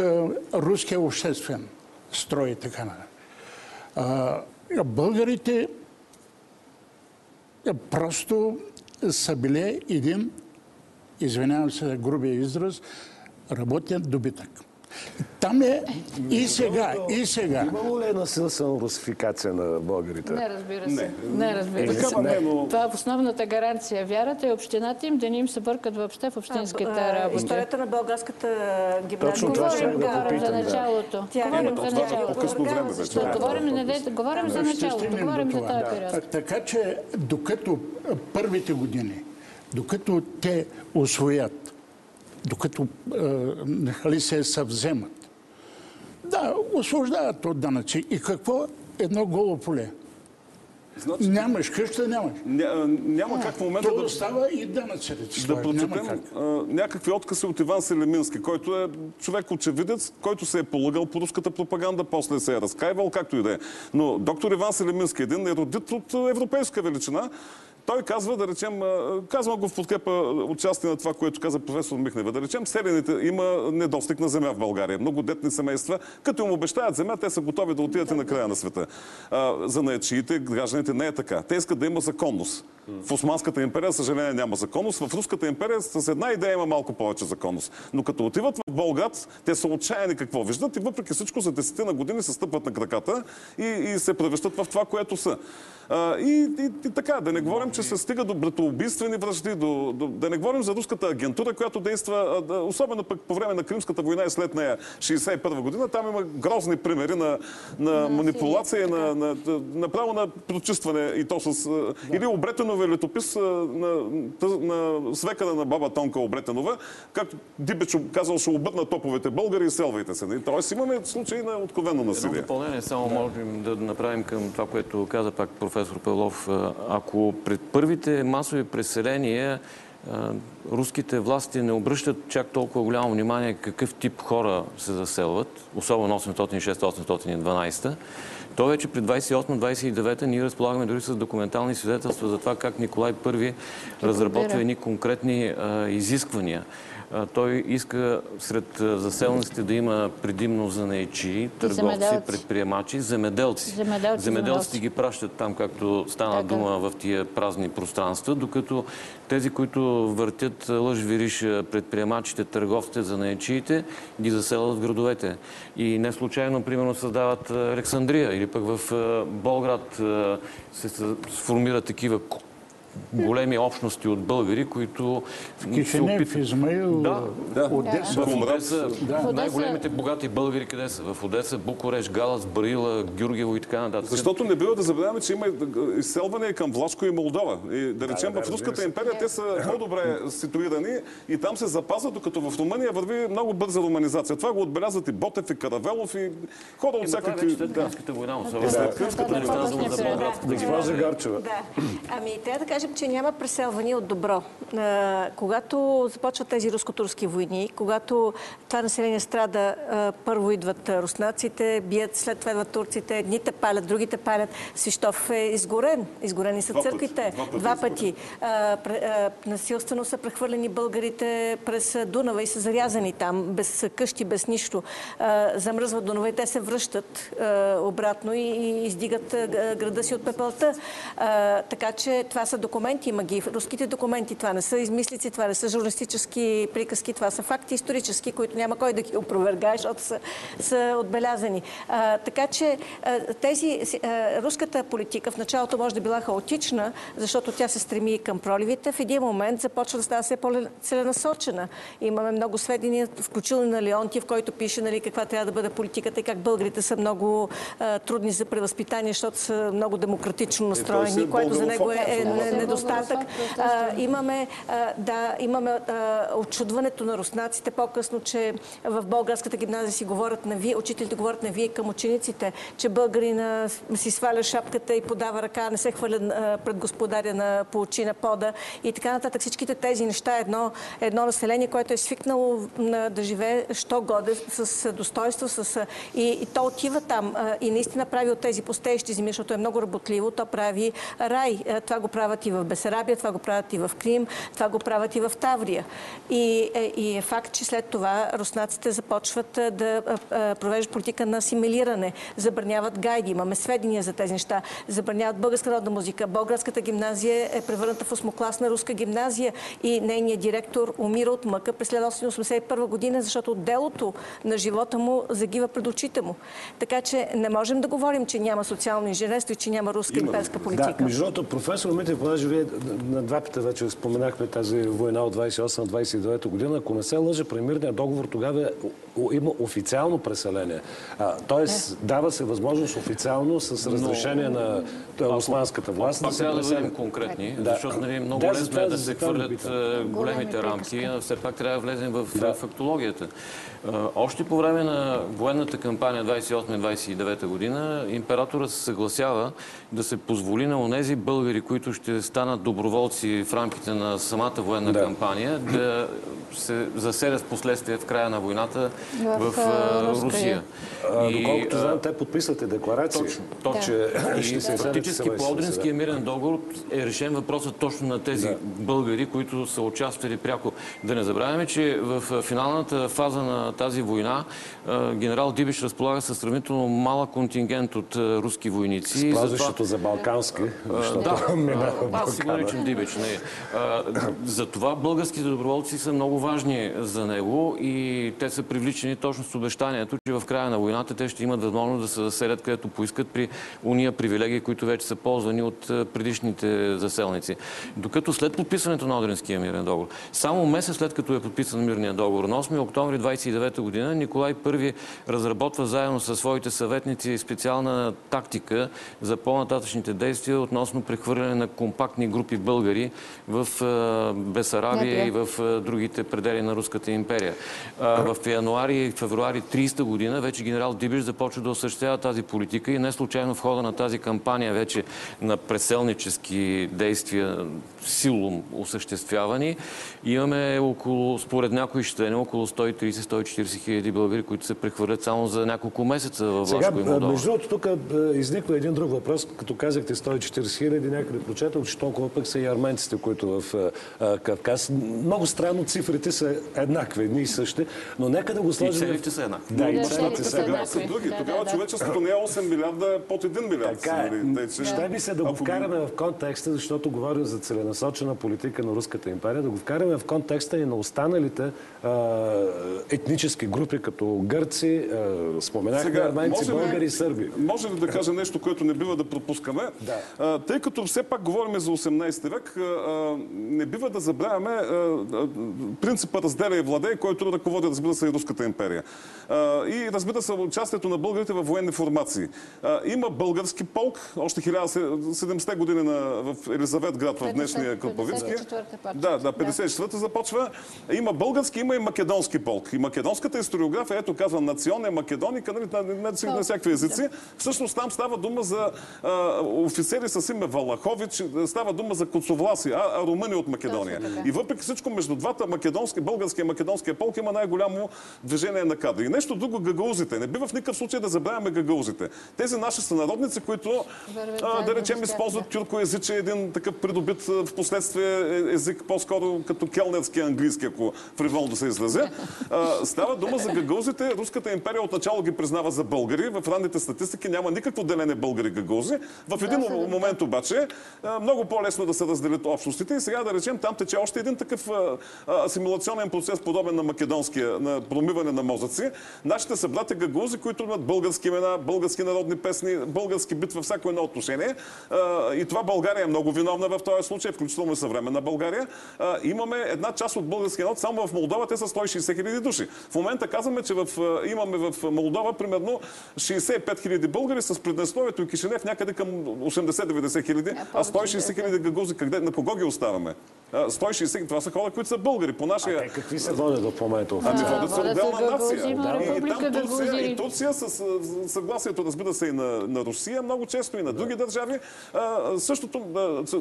руския обществен строй и така нататък. Българите просто са били един, извинявам се за грубия израз, работен добитък. Там е и сега, и сега. Имало ли е насилствена русификация на българите? Не, разбира се. Не, разбира се. Не, Това е основната гаранция. Вярата и общината им да не им се бъркат въобще в общинските А, работи. Историята на българската гимназия. Точно това ще Говорим, да говорим за началото. Тя Говорим за началото. говорим, не говорим за началото, говорим за този период. Така че, докато първите години, докато те освоят, докато а, нали, се съвземат, да, освобождават от данъци. И какво? Едно голо поле. значи, Нямаш къща, нямаш. ня, няма как в момента да, остава и данъците. да а, някакви откази от Иван Селемински, който е човек очевидец, който се е полагал по руската пропаганда, после се е разкаивал, както и да е. Но доктор Иван Селемински, един еродит от а, европейска величина, той казва, да речем, казвам го в подкрепа участие на това, което каза професор Михнева, да речем, селените има недостиг на земя в България. Много детни семейства, като им обещаят земя, те са готови да отидат и на края на света. За наечиите, гражданите не е така. Те искат да има законност. В Османската империя, съжаление, няма законност. В Руската империя с една идея има малко повече законност. Но като отиват в Болград, те са отчаяни какво виждат и въпреки всичко за десетина години се стъпват на краката и, и се превръщат в това, което са. А, и, и, и така, да не говорим, че се стига до братоубийствени връжди, до, до, да не говорим за руската агентура, която действа, а, да, особено пък по време на Кримската война и след нея, 61 година, там има грозни примери на, на манипулация, на, на, на, направо на прочистване и то с а, или обретено неговия летопис а, на, на свекара на баба Тонка Обретенова, както Дибич казал, ще обърна топовете българи и селвайте се. Тоест имаме случаи на откровено Едно насилие. допълнение само можем да направим към това, което каза пак професор Павлов. Ако пред първите масови преселения руските власти не обръщат чак толкова голямо внимание какъв тип хора се заселват, особено 806-812, то вече при 28-29 ние разполагаме дори с документални свидетелства за това как Николай I разработва едни конкретни а, изисквания. А, Той иска сред а, заселниците да има предимно занаечи, търговци, земеделци. предприемачи, земеделци. Земеделци, Земеделците земеделци. ги пращат там, както стана Така. дума в тия празни пространства, докато тези, които въртят лъж вириш предприемачите, търговците, занаечиите, ги заселват в градовете. И не случайно, примерно, създават а, Александрия или пък в Болград се сформират такива големи общности от българи, които се Кишинев, опитват... Измаил, Да, да. Одеса. В Одеса, Да. най-големите богати българи къде са? В Одеса, Букурещ, Галац, Брила, Георгиево и така нататък. Защото не бива да забравяме, че има изселване към Влашко и Молдова. И да речем, да, в Руската се. империя те са по-добре ситуирани и там се запазват, докато в Румъния върви много бърза романизация. Това го отбелязват и Ботев, и Каравелов, и хора от Е, това е вече всякакви... след Да. Кръмската война, особено. След Кръмската за война. Болградската Госпожа Гарчева. Да. Ами, трябва да кажем, че няма преселвания от добро. Когато започват тези руско-турски войни, когато това население страда, първо идват руснаците, бият, след това идват турците, едните палят, другите палят. Свищов е изгорен. Изгорени са Два пъти. църквите. Два пъти Два а, насилствено са прехвърлени българите през Дунава и са зарязани там, без къщи, без нищо. Замръзват Дунава и те се връщат обратно и, издигат града си от пепелта. Така че това са документи, има ги руските документи, това не са измислици, това не са журналистически приказки, това са факти исторически, които няма кой да ги опровергае, защото са, са отбелязани. А, така че а, тези, а, руската политика в началото може да била хаотична, защото тя се стреми към проливите. В един момент започва да става все по-целенасочена. Имаме много сведения, включително на Леонтиев, който пише нали, каква трябва да бъде политиката и как българите са много а, трудни за превъзпитание, защото са много демократично е настроени, което за него е, е не- недостатък. А, имаме, да, имаме очудването на руснаците по-късно, че в българската гимназия си говорят на вие, учителите говорят на вие към учениците, че българина си сваля шапката и подава ръка, не се хвърля пред господаря на по очи на пода и така нататък. Всичките тези неща, едно, едно население, което е свикнало на, да живее що годе с достоинство, с, и, и то отива там и наистина прави от тези пустеещи земи, защото е много работливо, то прави рай. Това го правят и в Бесарабия, това го правят и в Крим, това го правят и в Таврия. И, е, и е факт, че след това руснаците започват а, да а, провеждат политика на асимилиране, забраняват гайди, имаме сведения за тези неща, забраняват българска народна музика. Българската гимназия е превърната в осмокласна руска гимназия и нейният директор умира от мъка през 1981 година, защото делото на живота му загива пред очите му. Така че не можем да говорим, че няма социално инженерство и че няма руска имперска политика. Да, между другото, професор Митев, понеже вие на два пъти вече споменахме тази война от 28-29 година, ако не се лъжа, премирният договор тогава е- има официално преселение. А, тоест, дава се възможност официално с разрешение на османската власт Пак да трябва да бъдем конкретни, Да. защото нали, много Да, лесно е да се хвърлят е, големите Големи рамки, все пак трябва да влезем в фактологията. Още по време на военната кампания 28-29 година императора се съгласява да се позволи на онези българи, които ще станат доброволци в рамките на самата военна Да. кампания, да се заселят в последствие в края на войната В, в. Русия. А, И, Доколкото знам, те подписвате декларации. Точно, точно. Че И ще се фактически. Одринския мирен договор е решен въпросът точно на тези Да. българи, които са участвали пряко. Да не забравяме, че в финалната фаза на тази война генерал Дибиш разполага със сравнително малък контингент от руски войници. И прозвището за балкански, да, минава аз си го наричам Дибич. Не. А, затова българските доброволци са много важни за него и те са привличани точно с обещанието, че в края на войната те ще имат възможност да се заселят където поискат при уния привилегии, които вече са ползвани от предишните заселници. Докато след подписването на Одринския мирен договор, само месец след като е подписан мирния договор, на 8 октомври 29 година, Николай I разработва заедно със своите съветници специална тактика за по-нататъчните действия относно прехвърляне на компактни групи българи в Бесарабия и в другите предели на Руската империя. В януари и февруари 30 година вече генерал Дибиш започва да осъществява тази политика и не случайно в хода на тази кампания вече на преселнически действия силом осъществявани. Имаме около, според някои ще около 130-140 хиляди българи, които се прехвърлят само за няколко месеца в Влашко и Молдова. Между другото, тук изниква един друг въпрос. Като казахте 140 хиляди, някъде прочетал, че толкова пък са и арменците, които в Кавказ. Много странно цифрите са еднакви, едни и същи, но нека да го сложим... И целите са еднакви. Да, и целите са еднакви. Други. Тогава човечеството не е 8 милиарда, под 1 милиард. Така е. Ще ми се да го вкараме в контекста, защото говорим за целенасочена политика на Руската империя, да го вкараме в контекста и на останалите етнически групи, като гърци, споменахме арменци, българи и сърби. Може ли да кажа нещо, което не бива да пропускаме? Да. Тъй като все пак говорим за 18 век, не бива да забравяме принципа разделя и владей, който ръководи, разбира се, и Руската империя. И разбира се, участието на българите във военни формации. Има български полк, още 1070 години на, в Елизавет град, в днешния Кръповицки. Да, да, 54-та започва. Има български, има и македонски полк. И македонската историография, ето казва, национе македоника, нали, на, на, на, на всякакви езици. Всъщност там става дума за а, офицери с име Валахович, става дума за коцовласи, а, а румъни от Македония. И въпреки всичко, между двата македонски, българския и македонския полк има най-голямо движение на кадри. И нещо друго, гагаузите. Не бива в никакъв случай да забравяме гагаузите. Тези наши сънародници, които, а, да речем, използват тюркоязиче, един такъв придобит в последствие е, език по-скоро като келнерски английски, ако фриволно се изразя. Става дума за гагаузите. Руската империя отначало ги признава за българи. В ранните статистики няма никакво деление българи-гагаузи. В един момент обаче много по-лесно да се разделят общностите. И сега да речем, там тече още един такъв асимилационен процес, подобен на македонския, на промиване на мозъци. Нашите събрати гагаузи, които имат български имена, български народни песни, български бит във всяко едно отношение. И това България е много виновна в този случай, включително и съвременна България. Имаме една част от българския народ, само в Молдова те са 160 хиляди души. В момента казваме, че в, имаме в Молдова примерно 65 хиляди българи с Приднестровието и Кишинев някъде към 80-90 хиляди, а 160 хиляди гагузи, на кого ги оставяме? 160, това са хора, които са българи. По нашия... А те какви се водят в момента? Ами водят се отделна нация. И там Турция, и Турция с съгласието, разбира се, и на, на Русия, много често и на други държави. Същото,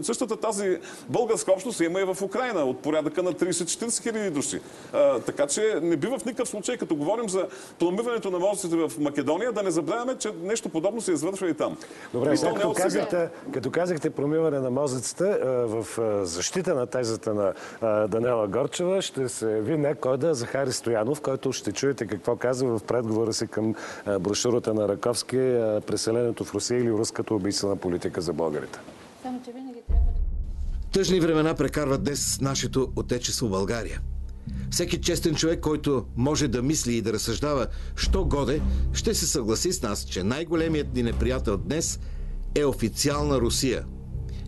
същата тази българска общност има и в Украина, от порядъка на 30-40 хиляди души. Така че не бива в никакъв случай, като говорим за промиването на мозъците в Македония, да не забравяме, че нещо подобно се извършва и там. Добре, сега, като, казахте, като казахте промиване на мозъците, в защита на тезата на Данела Горчева ще се яви не кой да е Захари Стоянов, който ще чуете какво казва в предговора си към брошурата на Раковски преселението в Русия или руската убийствена политика за българите. Само, че винаги трябва да... Тъжни времена прекарват днес нашето отечество България. Всеки честен човек, който може да мисли и да разсъждава, що годе, ще се съгласи с нас, че най-големият ни неприятел днес е официална Русия.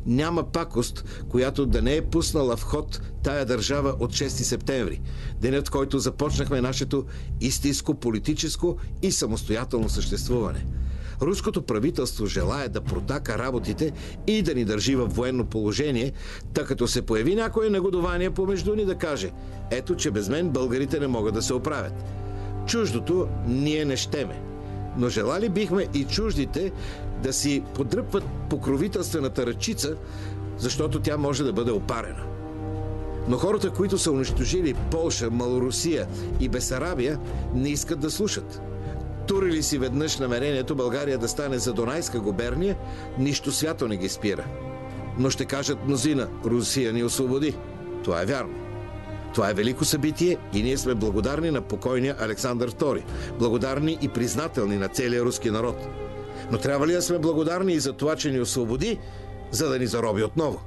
Няма пакост, която да не е пуснала в ход тая държава от 6 септември, денят, в който започнахме нашето истинско политическо и самостоятелно съществуване – руското правителство желая да протака работите и да ни държи в военно положение, тъй като се появи някое негодование помежду ни да каже ето, че без мен българите не могат да се оправят. Чуждото ние не щеме. Но желали бихме и чуждите да си подръпват покровителствената ръчица, защото тя може да бъде опарена. Но хората, които са унищожили Полша, Малорусия и Бесарабия, не искат да слушат. Турили си веднъж намерението България да стане за Донайска губерния, нищо свято не ги спира. Но ще кажат мнозина, Русия ни освободи. Това е вярно. Това е велико събитие и ние сме благодарни на покойния Александър II. Благодарни и признателни на целия руски народ. Но трябва ли да сме благодарни и за това, че ни освободи, за да ни зароби отново?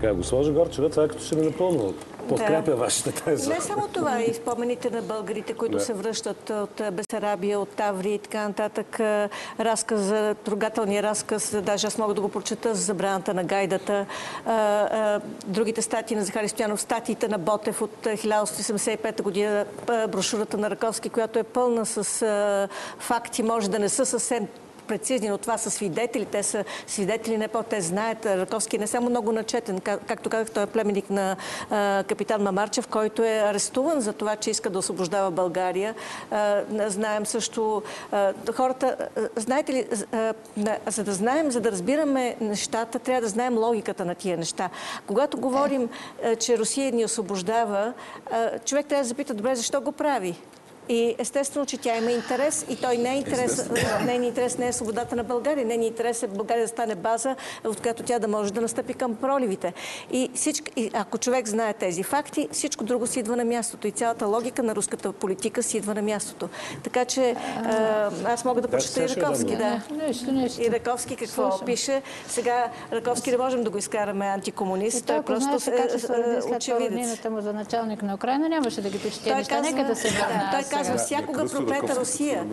Как го сложа Горчева, това е като ще ме напълно подкрепя да. вашата теза. Не само това, и спомените на българите, които да. се връщат от Бесарабия, от Таври и така нататък. Разказ, трогателния разказ, даже аз мога да го прочета за забраната на гайдата. Другите статии на Захари Стоянов, статиите на Ботев от 1875 година, брошурата на Раковски, която е пълна с факти, може да не са съвсем прецизни, но това са свидетели. Те са свидетели не по те знаят. Раковски е не само много начетен, както казах, той е племенник на капитан Мамарчев, който е арестуван за това, че иска да освобождава България. Знаем също хората, знаете ли, за да знаем, за да разбираме нещата, трябва да знаем логиката на тия неща. Когато говорим, че Русия ни освобождава, човек трябва да запита, добре, защо го прави? И естествено, че тя има интерес и той не е интерес, нейният интерес не е свободата на България. Нейният интерес е България да стане база, от която тя да може да настъпи към проливите. И, всичко, и ако човек знае тези факти, всичко друго си идва на мястото. И цялата логика на руската политика си идва на мястото. Така че а, аз мога да прочета и Раковски. Да. И Раковски какво Слушам. пише. Сега Раковски не можем да го изкараме антикомунист. Той, просто е, е очевидец. му за началник на Украина, нямаше да ги пише тези неща. Нека да се върна казва, всякога проклета Русия.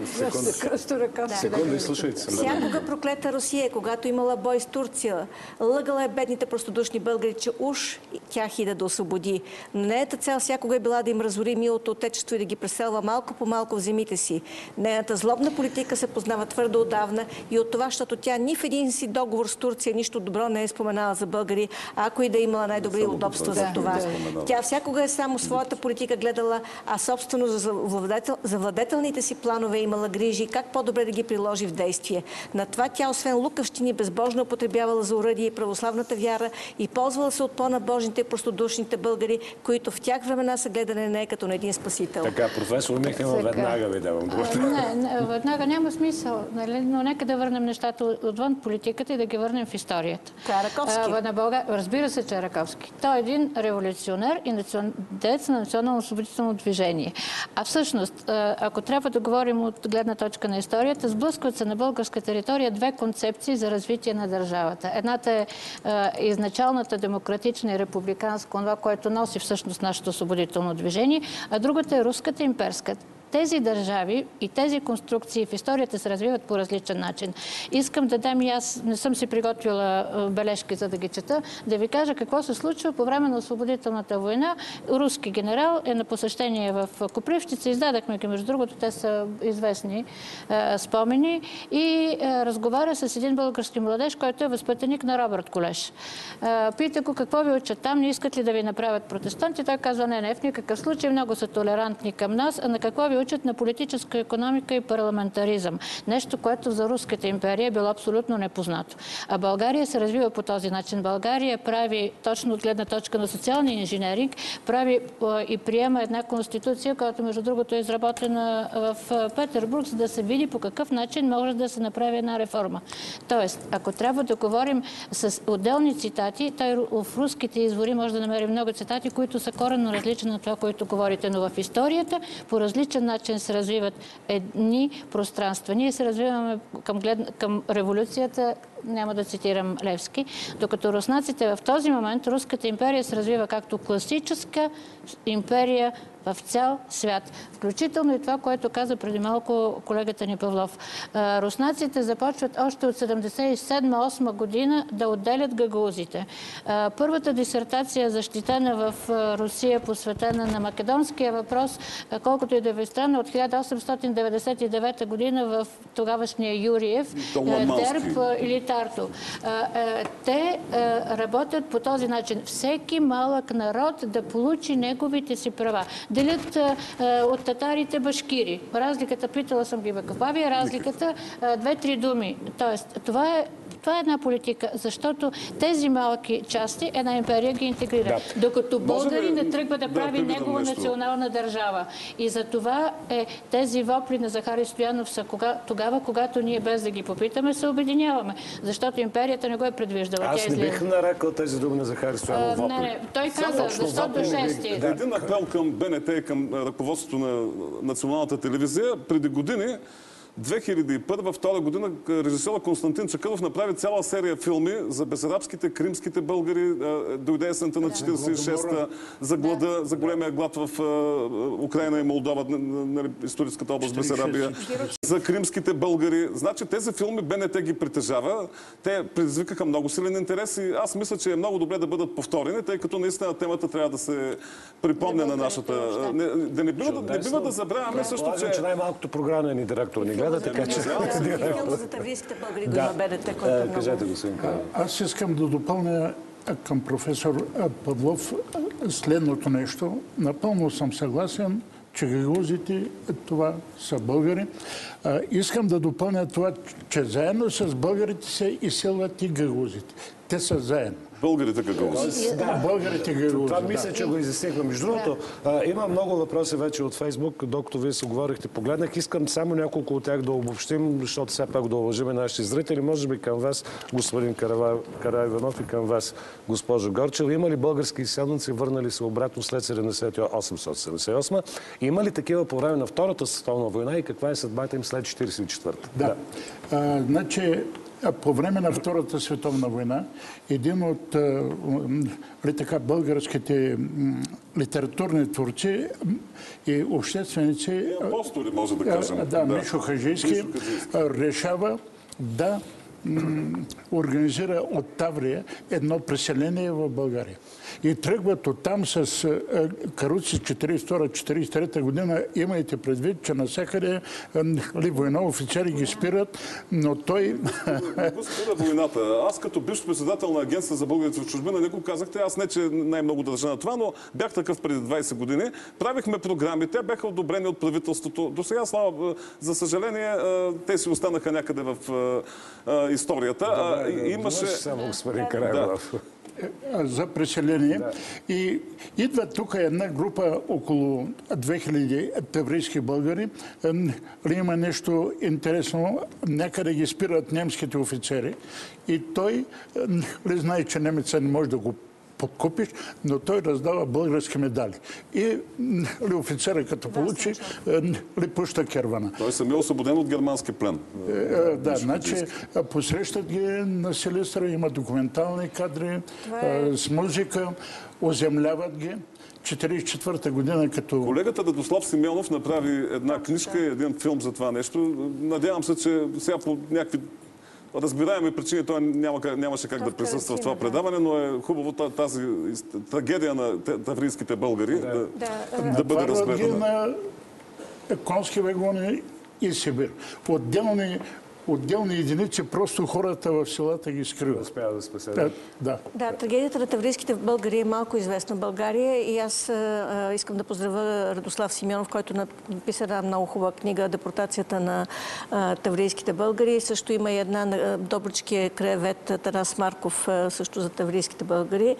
Секунда, изслушайте се. Всякога проклета Русия, когато имала бой с Турция. Лъгала е бедните простодушни българи, че уж тях иде да освободи. Но нейната цел всякога е била да им разори милото отечество и да ги преселва малко по малко в земите си. Нейната злобна политика се познава твърдо отдавна и от това, защото тя ни в един си договор с Турция нищо добро не е споменала за българи, ако и да е имала най-добри удобства за това. Тя всякога е само своята политика гледала, а собствено за владетел, за владетелните си планове е имала грижи как по-добре да ги приложи в действие. На това тя, освен лукавщини, безбожно употребявала за уръдие и православната вяра и ползвала се от по-набожните простодушните българи, които в тях времена са гледани не като на един спасител. Така, професор Михнева, веднага ви давам думата. Не, не, веднага няма смисъл, нали? но нека да върнем нещата отвън политиката и да ги върнем в историята. Това е Раковски. А, на Българ... Разбира се, че е Раковски. Той е един революционер и национ... дец на национално-освободително движение. А всъщност всъщност, ако трябва да говорим от гледна точка на историята, сблъскват се на българска територия две концепции за развитие на държавата. Едната е изначалната демократична и републиканска, това, което носи всъщност нашето освободително движение, а другата е руската имперска тези държави и тези конструкции в историята се развиват по различен начин. Искам да дам и аз, не съм си приготвила бележки за да ги чета, да ви кажа какво се случва по време на освободителната война. Руски генерал е на посещение в Копривщица. Издадахме ги, между другото, те са известни спомени и разговаря с един български младеж, който е възпитаник на Робърт Колеш. пита го какво ви учат там, не искат ли да ви направят протестанти. Той казва, не, не, в никакъв случай, много са толерантни към нас, а на какво ви учат на политическа економика и парламентаризъм. Нещо, което за Руската империя е било абсолютно непознато. А България се развива по този начин. България прави, точно от гледна точка на социалния инженеринг, прави и приема една конституция, която между другото е изработена в Петербург, за да се види по какъв начин може да се направи една реформа. Тоест, ако трябва да говорим с отделни цитати, той в руските извори може да намери много цитати, които са коренно различни на това, което говорите, но в историята по различен начин се развиват едни пространства. Ние се развиваме към, глед... към революцията няма да цитирам Левски, докато руснаците в този момент, Руската империя се развива както класическа империя в цял свят. Включително и това, което каза преди малко колегата ни Павлов. Руснаците започват още от 77-8 година да отделят гагаузите. Първата дисертация, защитена в Русия, посветена на македонския въпрос, колкото и да ви странно, от 1899 година в тогавашния Юриев, Дерб или Тарто. Те работят по този начин. Всеки малък народ да получи неговите си права. Делят от татарите башкири. Разликата, питала съм ги, каква ви е разликата? Две-три думи. Тоест, това е това е една политика, защото тези малки части една империя ги интегрира. Да. Докато българи не тръгва да, да прави негова национална държава. И за това е тези вопли на Захари Стоянов са кога, тогава, когато ние без да ги попитаме, се обединяваме. Защото империята не го е предвиждала. Аз не бих нарекал тези думи на Захари Стоянов вопли. Не, не. Той каза, защото шести. Да. Един апел към БНТ и към ръководството на националната телевизия. Преди години 2001-2002 година режисера Константин Чакълов направи цяла серия филми за безарабските, кримските българи. Дойде есента на 46-та за глада, за големия глад в Украина и Молдова, историческата област Бесарабия. За кримските българи. Значи тези филми БНТ ги притежава. Те предизвикаха много силен интерес и аз мисля, че е много добре да бъдат повторени, тъй като наистина темата трябва да се припомня на нашата... Да не бива да, забравяме също, че... най-малкото програмен директор ни гледа гледа, така че... Който е Е. Кажете, господин Карл. Аз искам да допълня към професор Павлов следното нещо. Напълно съм съгласен, че гагаузите това са българи. А, Искам да допълня това, че заедно с българите се изселват и гагаузите. Те са заедно. Българите какво? Българите гагаузите. Това да. мисля, че го изяснихме. Между другото, има много въпроси вече от Фейсбук, докато вие се говорихте, погледнах. Искам само няколко от тях да обобщим, защото все пак да уважим нашите зрители. Може би към вас, господин Караиванов и към вас, госпожо Горчева. Има ли български изселници, върнали се обратно след 1878? Има ли такива по време на Втората световна война и каква е съдбата им след 44-та? Да. А, значи, по време на Втората световна война, един от ли така, българските литературни творци и общественици Апостоли, може да кажем. да, Хаджийски Мишо Хаджийски. а, решава да организира от Таврия едно преселение в България. И тръгват оттам с а, каруци 42-43 година. Имайте предвид, че навсякъде а, ли, война офицери ги спират, но той... Го спира войната. Аз като бивш председател на агенция за българите в чужбина, не го казахте, аз не, че най-много държа на това, но бях такъв преди 20 години. Правихме програми, те бяха одобрени от правителството. До сега, слава, за съжаление, а, те си останаха някъде в историята. И- Имаше... Само господин Караиванов. за преселение. И идва тук една група около 2000 таврийски българи. Има нещо интересно. Някъде ги спират немските офицери. И той ли знае, че немеца не може да го подкупиш, но той раздава български медали. И ли офицера като получи, ем, ли пуща кервана. Той съм е освободен от германски плен. Е, е, Да, значи а, посрещат ги на Силистра, има документални кадри с музика, оземляват ги. 1944 година като... Колегата Дадослав Симеонов направи една книжка и един филм за това нещо. Надявам се, че сега по някакви разбираеми причини той няма, нямаше как да присъства в това предаване, но е хубаво та- тази трагедия на те- таврийските българи да, да, бъде Варват ги разгледана. на конски вагони и Сибир. Отделни, отделни единици, просто хората в селата ги скриват. Успява да спеся. Да, да. Да, трагедията на таврийските в България е малко известна в България и аз а, искам да поздравя Радослав Симеонов, който написа една много хубава книга «Депортацията на а, таврийските българи». Също има и една на Добричкия краевед Тарас Марков, а, също за таврийските българи.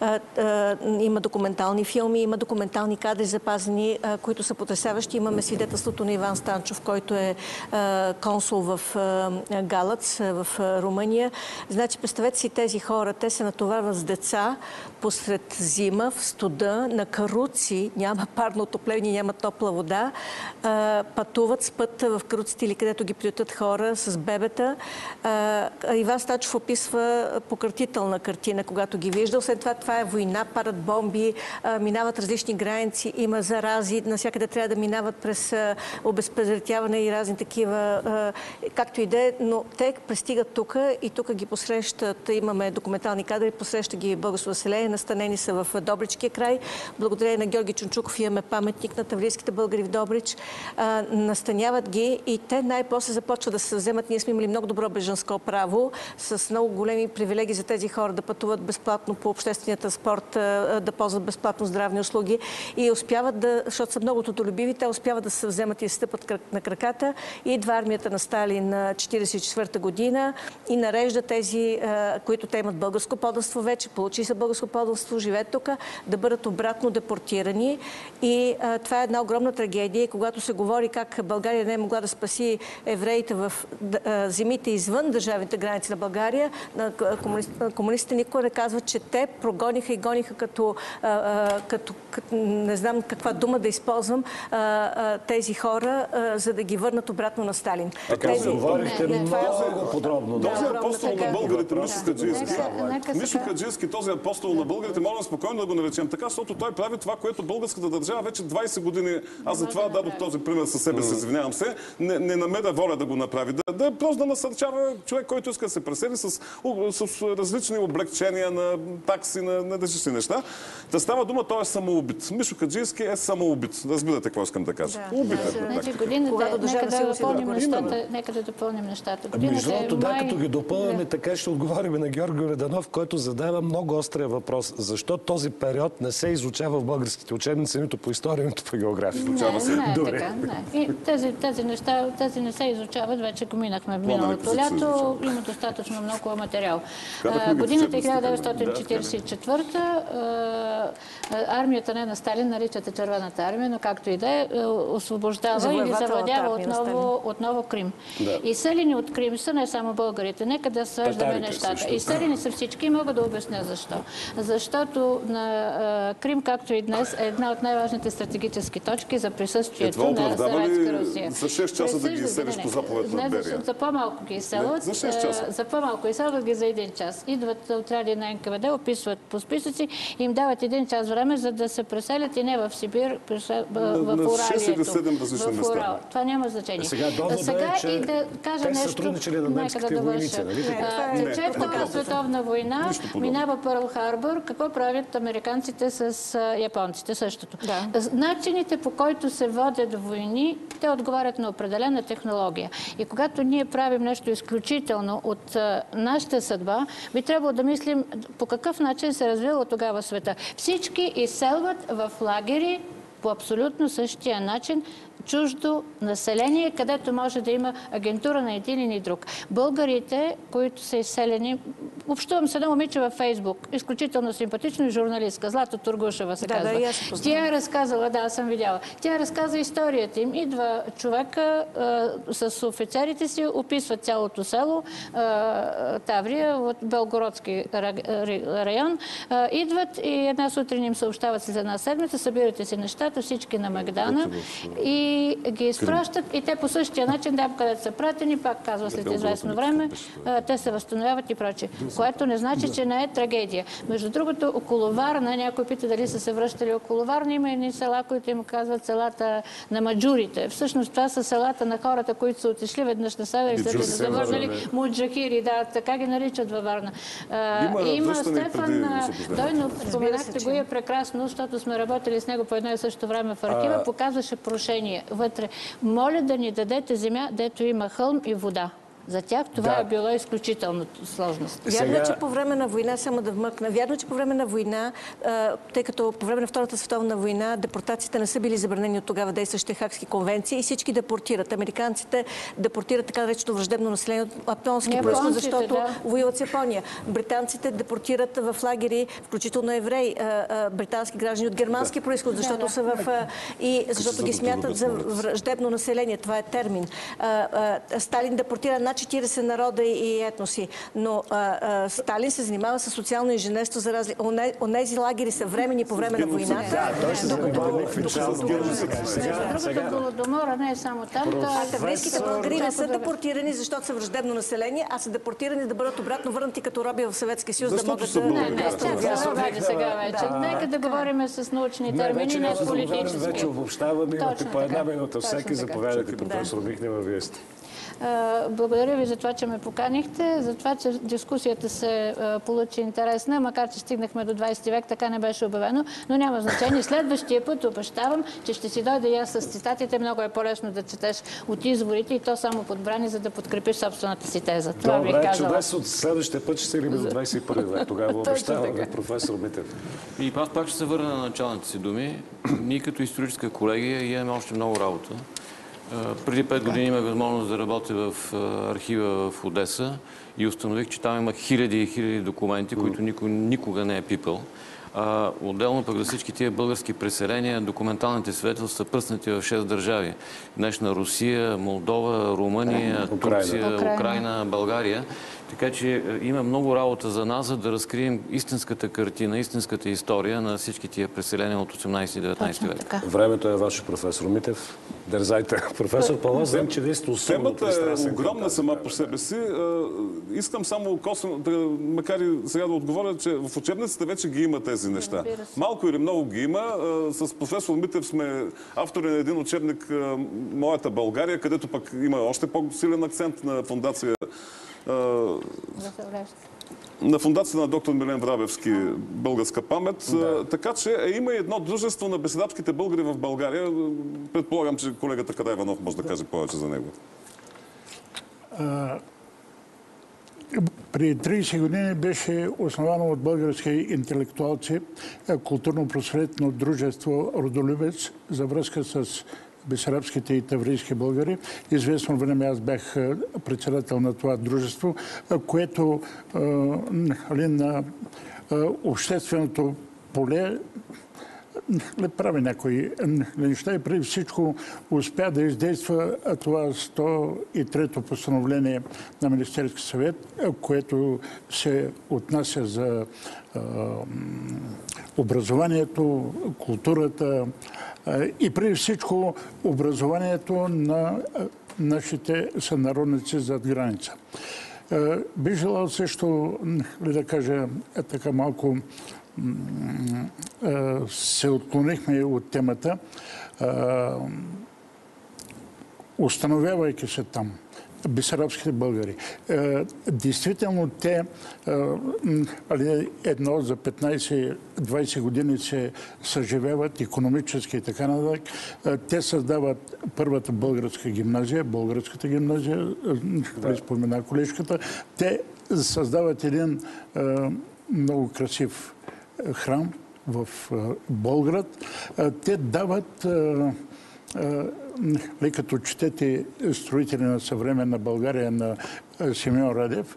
А, а, има документални филми, има документални кадри запазени, а, които са потрясаващи. Имаме свидетелството на Иван Станчов, който е а, консул в а, Галац, а, в а, Румъния. Значи, представете си тези хора, те се натоварват с деца посред зима, в студа, на каруци, няма парно отопление, няма топла вода, пътуват с път в каруците или където ги приютат хора с бебета. Иван Стачев описва пократителна картина, когато ги вижда. Освен това, това е война, падат бомби, минават различни граници, има зарази, навсякъде трябва да минават през обезпредретяване и разни такива, както и да е, но те пристигат тук и тук ги посрещат, имаме документални кадри, посреща ги българско население, настанени са в Добричкия край. Благодарение на Георги Чунчуков имаме паметник на таврийските българи в Добрич. А, настаняват ги и те най-после започват да се вземат. Ние сме имали много добро бежанско право, с много големи привилегии за тези хора да пътуват безплатно по обществения транспорт, да ползват безплатно здравни услуги и успяват да, защото са много трудолюбиви, те успяват да се вземат и стъпат на краката. И идва армията на Сталин на 1944 година и нарежда тези, които те имат българско подданство вече, получи са българско подданство, живеят тук, да бъдат обратно депортирани. И а, това е една огромна трагедия. И когато се говори как България не е могла да спаси евреите в а, земите извън държавните граници на България, на комунист- комунистите никога не казват, че те прогониха и гониха като, а, а, като, като не знам каква дума да използвам, а, а, тези хора, а, за да ги върнат обратно на Сталин. Така, тези, говорихте Не, не, това е- много подробно. Този Да, апостол на българите, Мишо нека Мишо Каджийски, този апостол на българите, можем спокойно да го наречем така, защото той прави това, което българската държава вече 20 години, аз затова може да дадох този пример със себе си, извинявам се, не, не намеря воля да го направи. Да, да просто да насърчава човек, който иска да се пресели с, с различни облегчения на такси, на, на различни неща. Да става дума, той е самоубит. Мишо Каджийски е самоубит. Разбирате какво искам да кажа. Да. Убит е. Значи годината, Когато нека да си допълним да нещата. Нека да допълним нещата. Между е другото, да, като ги допълваме, Да. така ще отговорим на Георги Реданов, който задава много острия въпрос. Защо този период не се изучава в българските учебници, нито по история, нито по география? Не, не е Добре. така. Не. И тези, тези неща, тези не се изучават, вече го минахме в миналото лято. Има достатъчно много материал. А, Годината е учебниците, 1944. а, Армията не на Сталин, наричате Червената армия, но както и да е, е, освобождава или завладява отново, отново Крим. И селени от Крим са не само българите. Нека да свеждаме нещата. също. И селени са всички и мога да обясня защо. Защото на Крим, както и днес, е една от най-важните стратегически точки за присъствието Е, на Съветска Русия. за шест часа да ги изселиш по заповед на Берия? За по-малко ги изселват. За часа. по-малко изселват ги за един час. Идват отряди на НКВД, описват по списъци, им дават един час време, за да се преселят и не в Сибир, в, Уралието. или седем различни в места. Урал. Това няма значение. Сега е, Сега че и да кажа те нещо. сътрудничали на Нека немските да довърша. войници, нали Тече Втората световна война, минава Пърл Харбър. Какво правят американците с японците? Същото. Да. Начините по който се водят войни, те отговарят на определена технология. И когато ние правим нещо изключително от нашата съдба, би трябвало да мислим по какъв начин се развива тогава света. Всички изселват в лагери по абсолютно същия начин чуждо население, където може да има агентура на един или друг. Българите, които са изселени, общувам с едно момиче във Фейсбук, изключително симпатично и журналистка, Злата Тургушева се Да, казва. да, се. Тя е разказала, да, аз съм видяла. Тя разказа историята им. Идва човека а, с офицерите си, описва цялото село, а, Таврия, от Белгородски ра- ра- район. А, идват и една сутрин им съобщават след една седмица, събирате си нещата, всички на Магдана и ги изпращат. И те по същия начин, там където са пратени, пак казва след известно време, те се възстановяват и прочее. Което не значи, че не е трагедия. Между другото, около Варна, някой пита дали са се връщали около Варна, има едни села, които им казват селата на маджурите. Всъщност това са селата на хората, които са отишли веднъж на север и след това са се върнали муджахири, да, така ги наричат във Варна. Има има и Стефан освобождението. Дойно, споменахте го и е прекрасно, защото сме работили с него по едно и също време в архива, показваше прошение вътре. Моля да ни дадете земя, дето има хълм и вода. За тях това Да. е било изключително сложност. Вярно е, Сега- че по време на война, само да вмъкна, вярно е, че по време на война, тъй като по време на Втората световна война депортациите не са били забранени от тогава действащите хакски конвенции и всички депортират. Американците депортират така наречено враждебно население от японски Японците, происход, защото да. воюват с Япония. Британците депортират в лагери, включително евреи, британски граждани от германски происход, защото да. са в... и защото ги смятат за враждебно население. Това е термин. Сталин депортира над 40 народа и етноси, но а, а, Сталин се занимава с социално инженерство за разлика. Онези лагери са времени по време на войната. Да, той се занимава другото, Голодомора не е само там. Еврейските българи не са депортирани, защото са враждебно население, а са депортирани да бъдат обратно върнати като роби в Съветския съюз, да могат да... Не, не, сега вече, сега вече. Нека да говорим с научни термини, не с политически. вече обобщаваме. Имате по една минута всеки. Заповядайте, професор Михнева, вие сте. Благодаря ви за това, че ме поканихте, за това, че дискусията се получи интересна, макар че стигнахме до 20 век, така не беше обявено, но няма значение. Следващия път обещавам, че ще си дойда и аз с цитатите. Много е по-лесно да четеш от изворите и то само подбрани, за да подкрепиш собствената си теза. Това Добре, казала. чудесно. Следващия път ще стигнем до 21 век. Тогава обещаваме, професор Митев. И аз пак ще се върна на началните си думи. Ние като историческа колегия имаме още много работа. Преди пет години имах възможност да работя в архива в Одеса и установих, че там има хиляди и хиляди документи, които никой никога не е пипал. А, отделно пък за всички тия български преселения, документалните свидетелства са пръснати в 6 държави. Днешна Русия, Молдова, Румъния, Украина. Турция, Украина. Украина, България. Така че е, има много работа за нас, за да разкрием истинската картина, истинската история на всички тия преселения от 18-19 век. Така. Времето е ваше, професор Митев. Дързайте. [laughs] Професор Павлов, знам, че вие сте особено Темата е огромна сама по себе си. А, Искам само косвено, макар и сега да отговоря, че в учебниците вече ги има тези неща. Разбира се. Малко или много ги има. С професор Митев сме автори на един учебник Моята България, където пък има още по-силен акцент на фундация на фундация на доктор Милен Врабевски Българска памет. А, Така че е, има и едно дружество на беседапските българи в България. Предполагам, че колегата Кадайванов може да каже повече за него. При 30 години беше основано от български интелектуалци е, културно-просветно дружество Родолюбец за връзка с бесарабските и таврийски българи. Известно време аз бях е, председател на това дружество, е, което нали, на общественото поле прави някои неща и преди всичко успя да издейства това 103-то постановление на Министерски съвет, което се отнася за образованието, културата и преди всичко образованието на нашите сънародници зад граница. Би желал също да кажа е, така малко се отклонихме от темата, установявайки се там, бесарабските българи. Действително те едно за 15-20 години се съживяват економически и така нататък. Те създават първата българска гимназия, българската гимназия, да. спомена колежката. Те създават един много красив храм в Болград. Те дават, нали, като четете строители на съвременна България на Симеон Радев,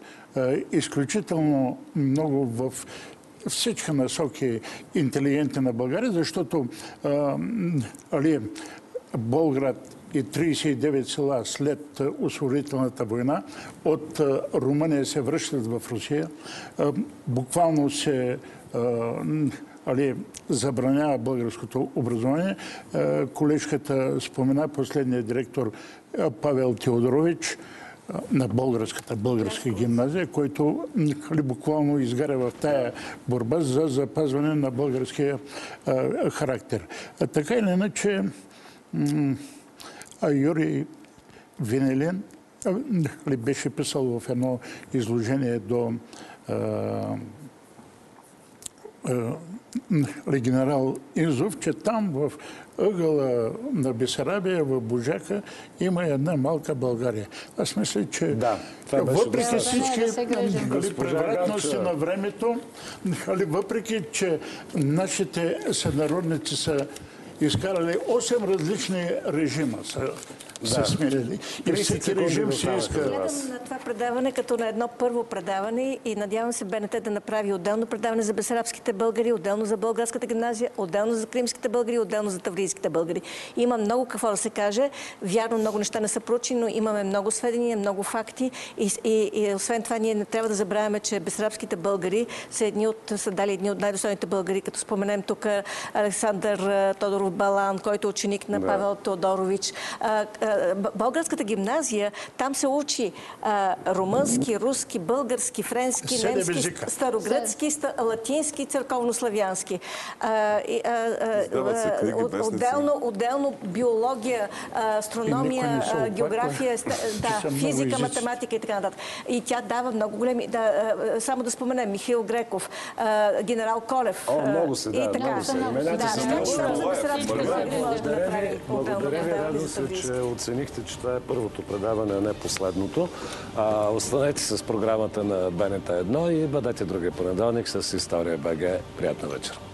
изключително много в всички насоки интелигенти на България, защото али, Болград и 39 села след освободителната война от Румъния се връщат в Русия. Буквално се али, забранява българското образование. Колежката спомена последния директор Павел Теодорович на българската българска гимназия, който м, али, буквално изгаря в тая борба за запазване на българския характер. Така или иначе, Юрий Винелин а, ли беше писал в едно изложение до ли генерал Изов, че там в ъгъла на Бесарабия, в Божака, има една малка България. Аз мисля, че Да, въпреки достатъчно. всички Да нали, превратности на времето, нали, въпреки, че нашите сънародници са изкарали 8 различни режима, са, са смирили. И 30 всеки режим да си иска... Гледам на това предаване като на едно първо предаване и надявам се БНТ да направи отделно предаване за бесарабските българи, отделно за българската гимназия, отделно за кримските българи, отделно за таврийските българи. Има много какво да се каже. Вярно, много неща не са проучени, но имаме много сведения, много факти и, и, и освен това ние не трябва да забравяме, че бесарабските българи са, едни от, са дали едни от най-достойните българи, като споменем тук Александър Тодоров Балан, който е ученик на Да. Павел. А, Б- Българската гимназия, там се учи а, румънски, руски, български, френски, немски, старогръцки, ста- латински, църковнославянски. А, и, а, книги, от- отделно, отделно биология, астрономия, география, да, физика, математика и така нататък. И тя дава много големи... Да, само да споменем Михаил Греков, а, генерал Колев. О, много се, да, и така. много се. Имената Да, са много. Благодаря направи ви, предаване Радвам за се, че оценихте, че това е първото предаване, а не последното. А, останете с програмата на БНТ 1 и бъдете другия понеделник с История БГ. Приятна вечер.